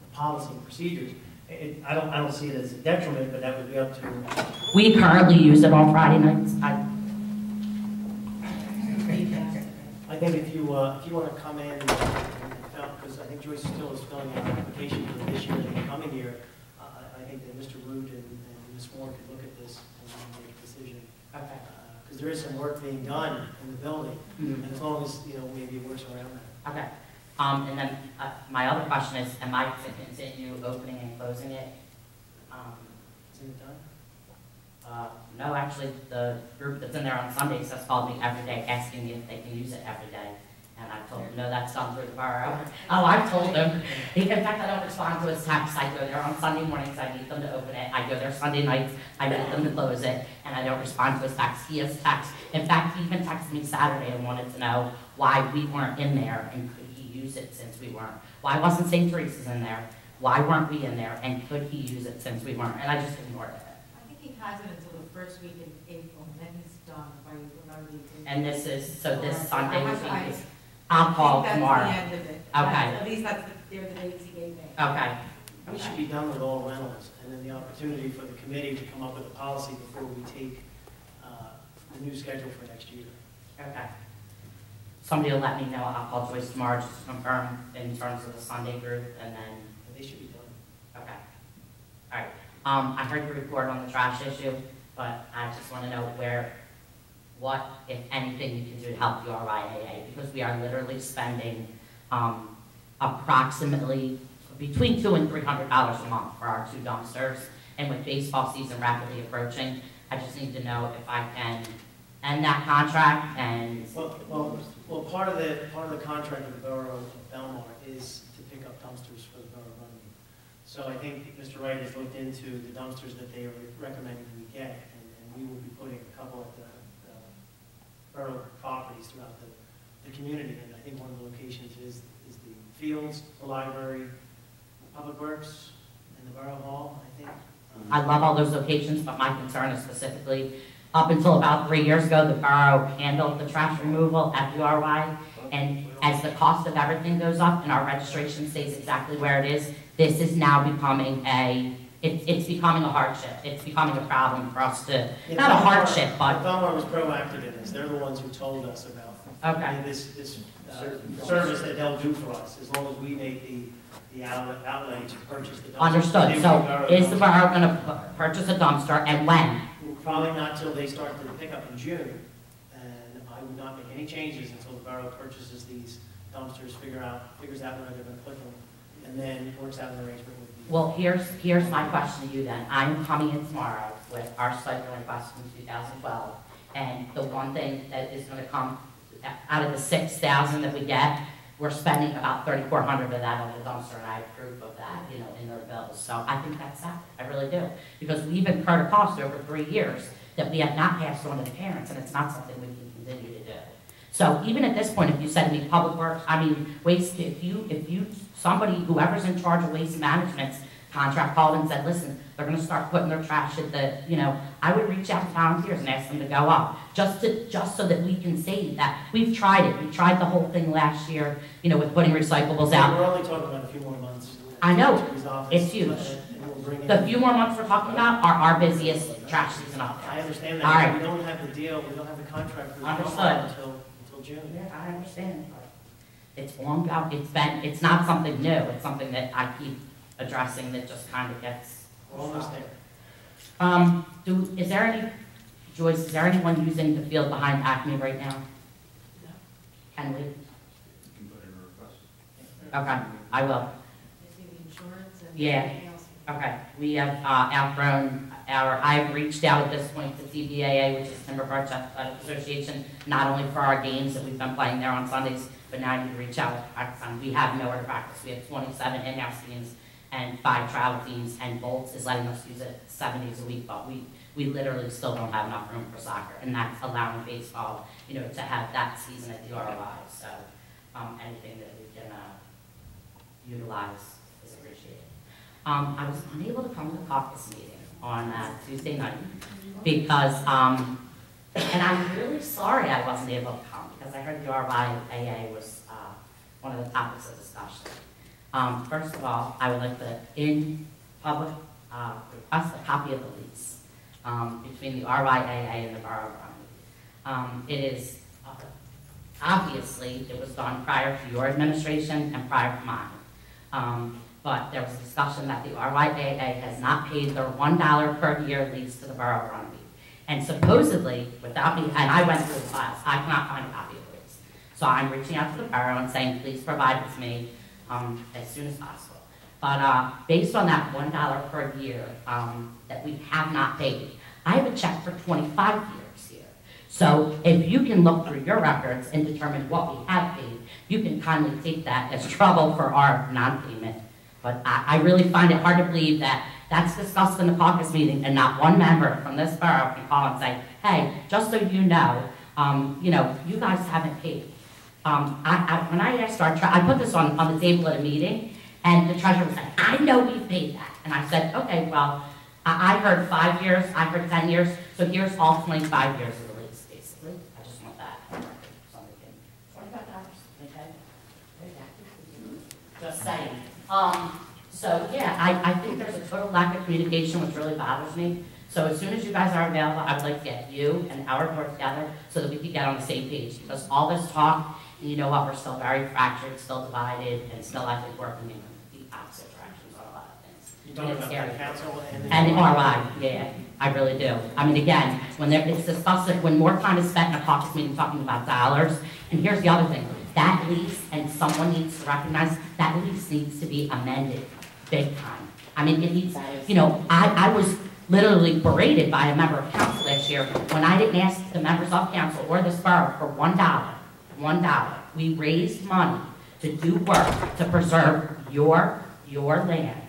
the policy and procedures. It, I don't, I don't see it as a detriment, but that would be up to, We currently use it on Friday nights. I- I think if you, uh, if you want to come in, because I think Joyce still is filling out an application for this year and the coming year, uh, I think that Mr. Root and, and Ms. Moore could look at this and make a decision. Because there is some work being done in the building, Mhm. and as long as, you know, maybe it works around that. Okay. Um, And then uh, my other question is, am I to continue opening and closing it? Um, Isn't it done? Uh, no, actually, the group that's in there on Sundays has called me every day asking me if they can use it every day. And I told them, no, that's done through the borough. Oh, I've told them. In fact, I don't respond to his texts. I go there on Sunday mornings, I need them to open it. I go there Sunday nights, I need them to close it, and I don't respond to his texts. He has texts. In fact, he even texted me Saturday and wanted to know why we weren't in there and could he use it since we weren't. Why wasn't St. Teresa's in there? Why weren't we in there? And could he use it since we weren't? And I just ignored it. I think he has it until the first week in April, and then he's done, if I remember. And this is, so this Sunday would be, I'll call I think tomorrow. that's the end of it. Okay. At least that's, the- they're the dates he gave me. Okay. We should be done with all rentals, and then the opportunity for the committee to come up with a policy before we take uh, the new schedule for next year. Okay. Somebody will let me know, I'll call Joyce tomorrow just to confirm in terms of the Sunday group, and then, They should be done. okay. All right, um, I heard your report on the trash issue, but I just want to know where, what, if anything, you can do to help the RYAA, because we are literally spending, um, approximately between two and three hundred dollars a month for our two dumpsters, and with baseball season rapidly approaching, I just need to know if I can end that contract and Well, well, well, part of the, part of the contract with the Borough of Bellmawr is to pick up dumpsters for the Borough of Runnemede. So I think Mr. Wright has looked into the dumpsters that they are recommending we get, and, and we will be putting a couple at the borough properties throughout the, the community, and I think one of the locations is, is the fields, the library, Public Works, and the Borough Hall, I think. I love all those locations, but my concern is specifically, up until about three years ago, the borough handled the trash removal at the RY, and as the cost of everything goes up and our registration stays exactly where it is, this is now becoming a, it's, it's becoming a hardship. It's becoming a problem for us to, Yeah, not a Bellmawr- hardship, but, Bellmawr was proactive in this, they're the ones who told us about Okay. this, this uh, service that they'll do for us, as long as we make the, the outlet, outlay to purchase the dumpster. They understood. will So borrow is the dumpster. borough gonna pu- purchase a dumpster, and when? Probably not till they start the pickup in June, and I would not make any changes until the borough purchases these dumpsters, figure out, figures out where they're gonna put them, and then works out an arrangement with the. Well, here's, here's my question to you then. I'm coming in tomorrow with our stipend request from 2012. And the one thing that is gonna come out of the 6,000 that we get, we're spending about 3,400 of that on the dumpster, and I proof of that, you know, in their bills. So I think that's that, I really do. Because we've incurred a cost over three years that we have not passed on to the parents, and it's not something we can continue to do. So even at this point, if you said to me, Public Works, I mean, waste, if you, if you, somebody, whoever's in charge of waste management's contract called and said, listen, they're gonna start putting their trash at the, you know, I would reach out to volunteers and ask them to go up, just to, just so that we can save that. We've tried it, we tried the whole thing last year, you know, with putting recyclables out. We're only talking about a few more months. I know, it's huge. and we'll bring in- The few more months we're talking about are our busiest trash season up I understand that, right. but we don't have the deal, we don't have the contract for Understood. until June. Yeah, I understand. It's long, out. it's been, it's not something new, it's something that I keep addressing that just kind of gets. We're almost there. Um, do, is there any, Joyce, is there anyone using the field behind Acme right now? No. Can we? Okay, I will. Yeah, okay. We have uh, outgrown our, I've reached out at this point to CBAA, which is Timber Athletic Association, not only for our games that we've been playing there on Sundays, but now I need to reach out Pakistan. We have nowhere to practice. We have 27 in-house teams and five travel teams, and Volz is letting us use it seven days a week, but we, we literally still don't have enough room for soccer, and that's allowing baseball, you know, to have that season at the ROI. So um, anything that we can uh, utilize is appreciated. Um, I was unable to come to the caucus meeting on uh, Tuesday night because, um, and I'm really sorry I wasn't able to come because I heard the RYAA was uh, one of the topics of discussion. Um, first of all, I would like to, in public, uh, request a copy of the lease um, between the RYAA and the Borough of Um, it is, uh, obviously, it was done prior to your administration and prior to mine. Um, but there was discussion that the RYAA has not paid their one dollar per year lease to the Borough of Runnemede. And supposedly, without me, and I went through the files, I cannot find a copy of the lease. So I'm reaching out to the borough and saying, please provide it to me, um, as soon as possible. But, uh, based on that one dollar per year, um, that we have not paid, I have a check for twenty-five years here. So if you can look through your records and determine what we have paid, you can kindly take that as [LAUGHS] trouble for our non-payment. But I, I really find it hard to believe that that's discussed in the caucus meeting and not one member from this borough can call and say, hey, just so you know, um, you know, you guys haven't paid. Um, I, I, when I asked our, I put this on, on the table at a meeting, and the treasurer was like, I know we've paid that. And I said, okay, well, I, I heard five years, I heard ten years, so here's all twenty-five years of the lease, basically. I just want that. on. Somebody can- Twenty-five dollars, okay? Just saying. Um, so, yeah, I, I think there's a total lack of communication, which really bothers me. So as soon as you guys are available, I would like to get you and our board together so that we can get on the same page. Because all this talk, and you know what, we're still very fractured, still divided, and still, I think, working in the opposite directions on a lot of things. It's about scary. the council and the. And RI, yeah, I really do. I mean, again, when there, it's discussed, when more time is spent in a caucus meeting talking about dollars, and here's the other thing, that lease, and someone needs to recognize, that lease needs to be amended, big time. I mean, it needs, you know, I, I was literally berated by a member of council last year when I didn't ask the members of council or this borough for one dollar, one dollar. We raised money to do work to preserve your, your land,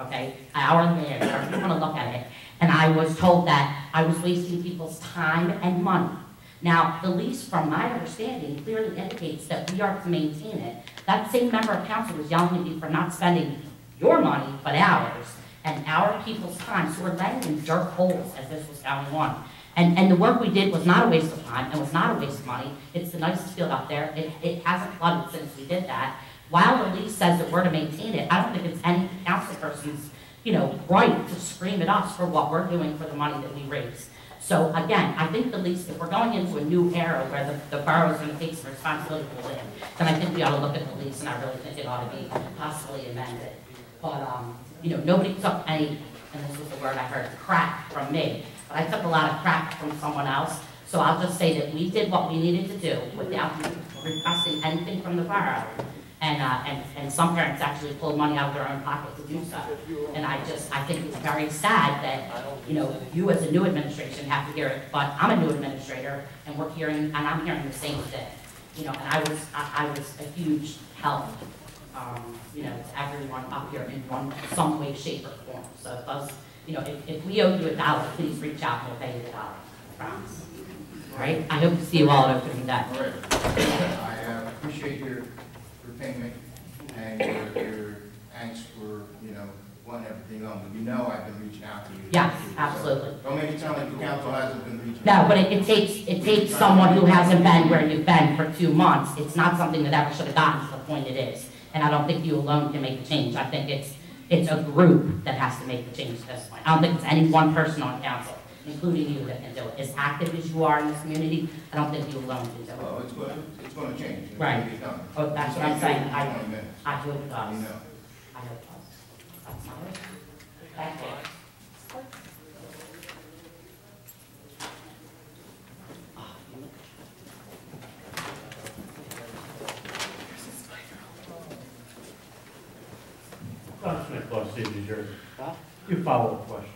okay? Our land, if you want to look at it. And I was told that I was wasting people's time and money. Now, the lease, from my understanding, clearly indicates that we are to maintain it. That same member of council was yelling at me for not spending your money, but ours, and our people's time. So we're letting in dirt holes as this was going on. And, and the work we did was not a waste of time, and was not a waste of money. It's the nicest field out there. It, it hasn't flooded since we did that. While the lease says that we're to maintain it, I don't think it's any council person's, you know, right to scream at us for what we're doing for the money that we raise. So again, I think the lease, if we're going into a new era where the, the borough is gonna take some responsibility for land, then I think we ought to look at the lease, and I really think it ought to be possibly amended. But, um, you know, nobody took any, and this was the word I heard, crap from me, but I took a lot of crap from someone else. So I'll just say that we did what we needed to do without requesting anything from the borough. And, uh, and, and some parents actually pulled money out of their own pocket to do so. And I just, I think it's very sad that, you know, you as a new administration have to hear it, but I'm a new administrator, and we're hearing, and I'm hearing the same thing. You know, and I was, I, I was a huge help, um, you know, to everyone up here in one, some way, shape, or form. So it does, you know, if, if we owe you a dollar, please reach out, and we'll pay you the dollar, promise. All right, I hope to see you all at opening day. All right. I uh, appreciate your payment and your, your angst for, you know, wanting everything on, but you know I've been reaching out to you. Yes, So, absolutely. Don't make it sound like the council hasn't been reaching. No, out. but it, it takes, it takes someone who hasn't been where you've been for two months. It's not something that ever should have gotten to the point it is. And I don't think you alone can make the change. I think it's, it's a group that has to make the change at this point. I don't think it's any one person on council, including you, that can do it. As active as you are in this community, I don't think you alone can do it. Well, it's gonna, it's gonna change. It's Right. gonna get done. Oh, that's what I'm saying. I, 20 minutes. I hope it does. You know. I hope it does. That's my wish. Thank you. John Smith, Los City, New Jersey. Few follow-up questions. Um, What does it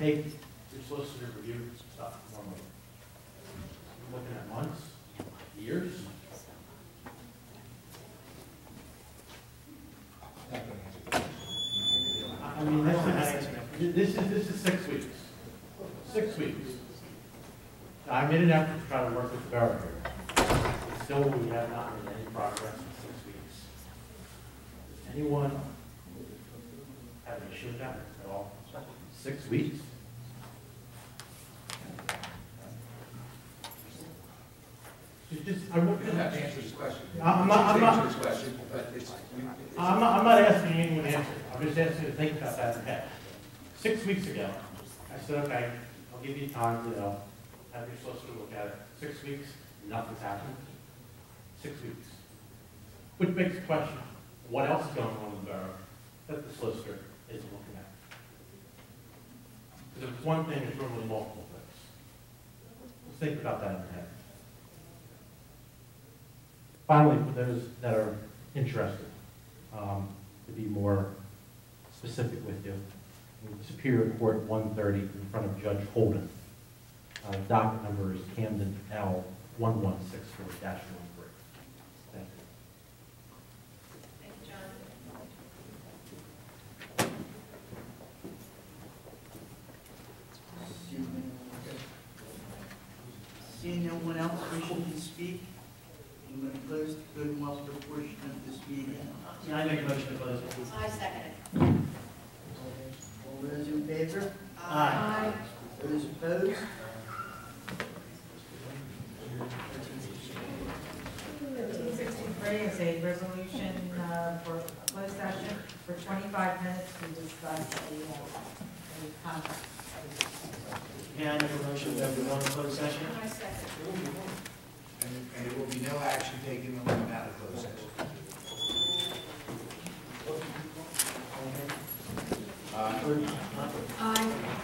take your solicitor review stuff normally? Looking at months, years? I mean, this is, this is, this is six weeks. Six weeks. I made an effort to try to work with the here. Still, we have not made any progress in six weeks. Does Anyone have an issue with that at all? Six weeks? Just, I want You don't have to answer this question. I'm not, I'm not. Answer this question, but it's. I'm not, I'm not asking anyone to answer. I'm just asking you to think about that in your head. Six weeks ago, I said, okay, I'll give you time, you uh, know, have your solicitor look at it. Six weeks, nothing's happened. Six weeks. Which begs the question, what else is going on in the borough that the solicitor isn't looking at? Because if it's one thing, it's normally multiple things. Let's think about that in your head. Finally, for those that are interested, um, to be more specific with you, Superior Court 130 in front of Judge Holden. Uh, Docket number is Camden L 1164-13. Thank you. Thank you, John. Seeing no one else wishing to speak, I'm going to close the good and welfare portion of this meeting. Yeah, I make a motion to close. I second it. All those in favor? Aye. Those opposed? Thirteen sixty-three is a resolution uh, for closed session for twenty-five minutes to discuss a, uh, a contract. Yeah, I make a motion that we go into closed session. I second and, and there will be no action taken when we come out of closed session. Uh, Aye.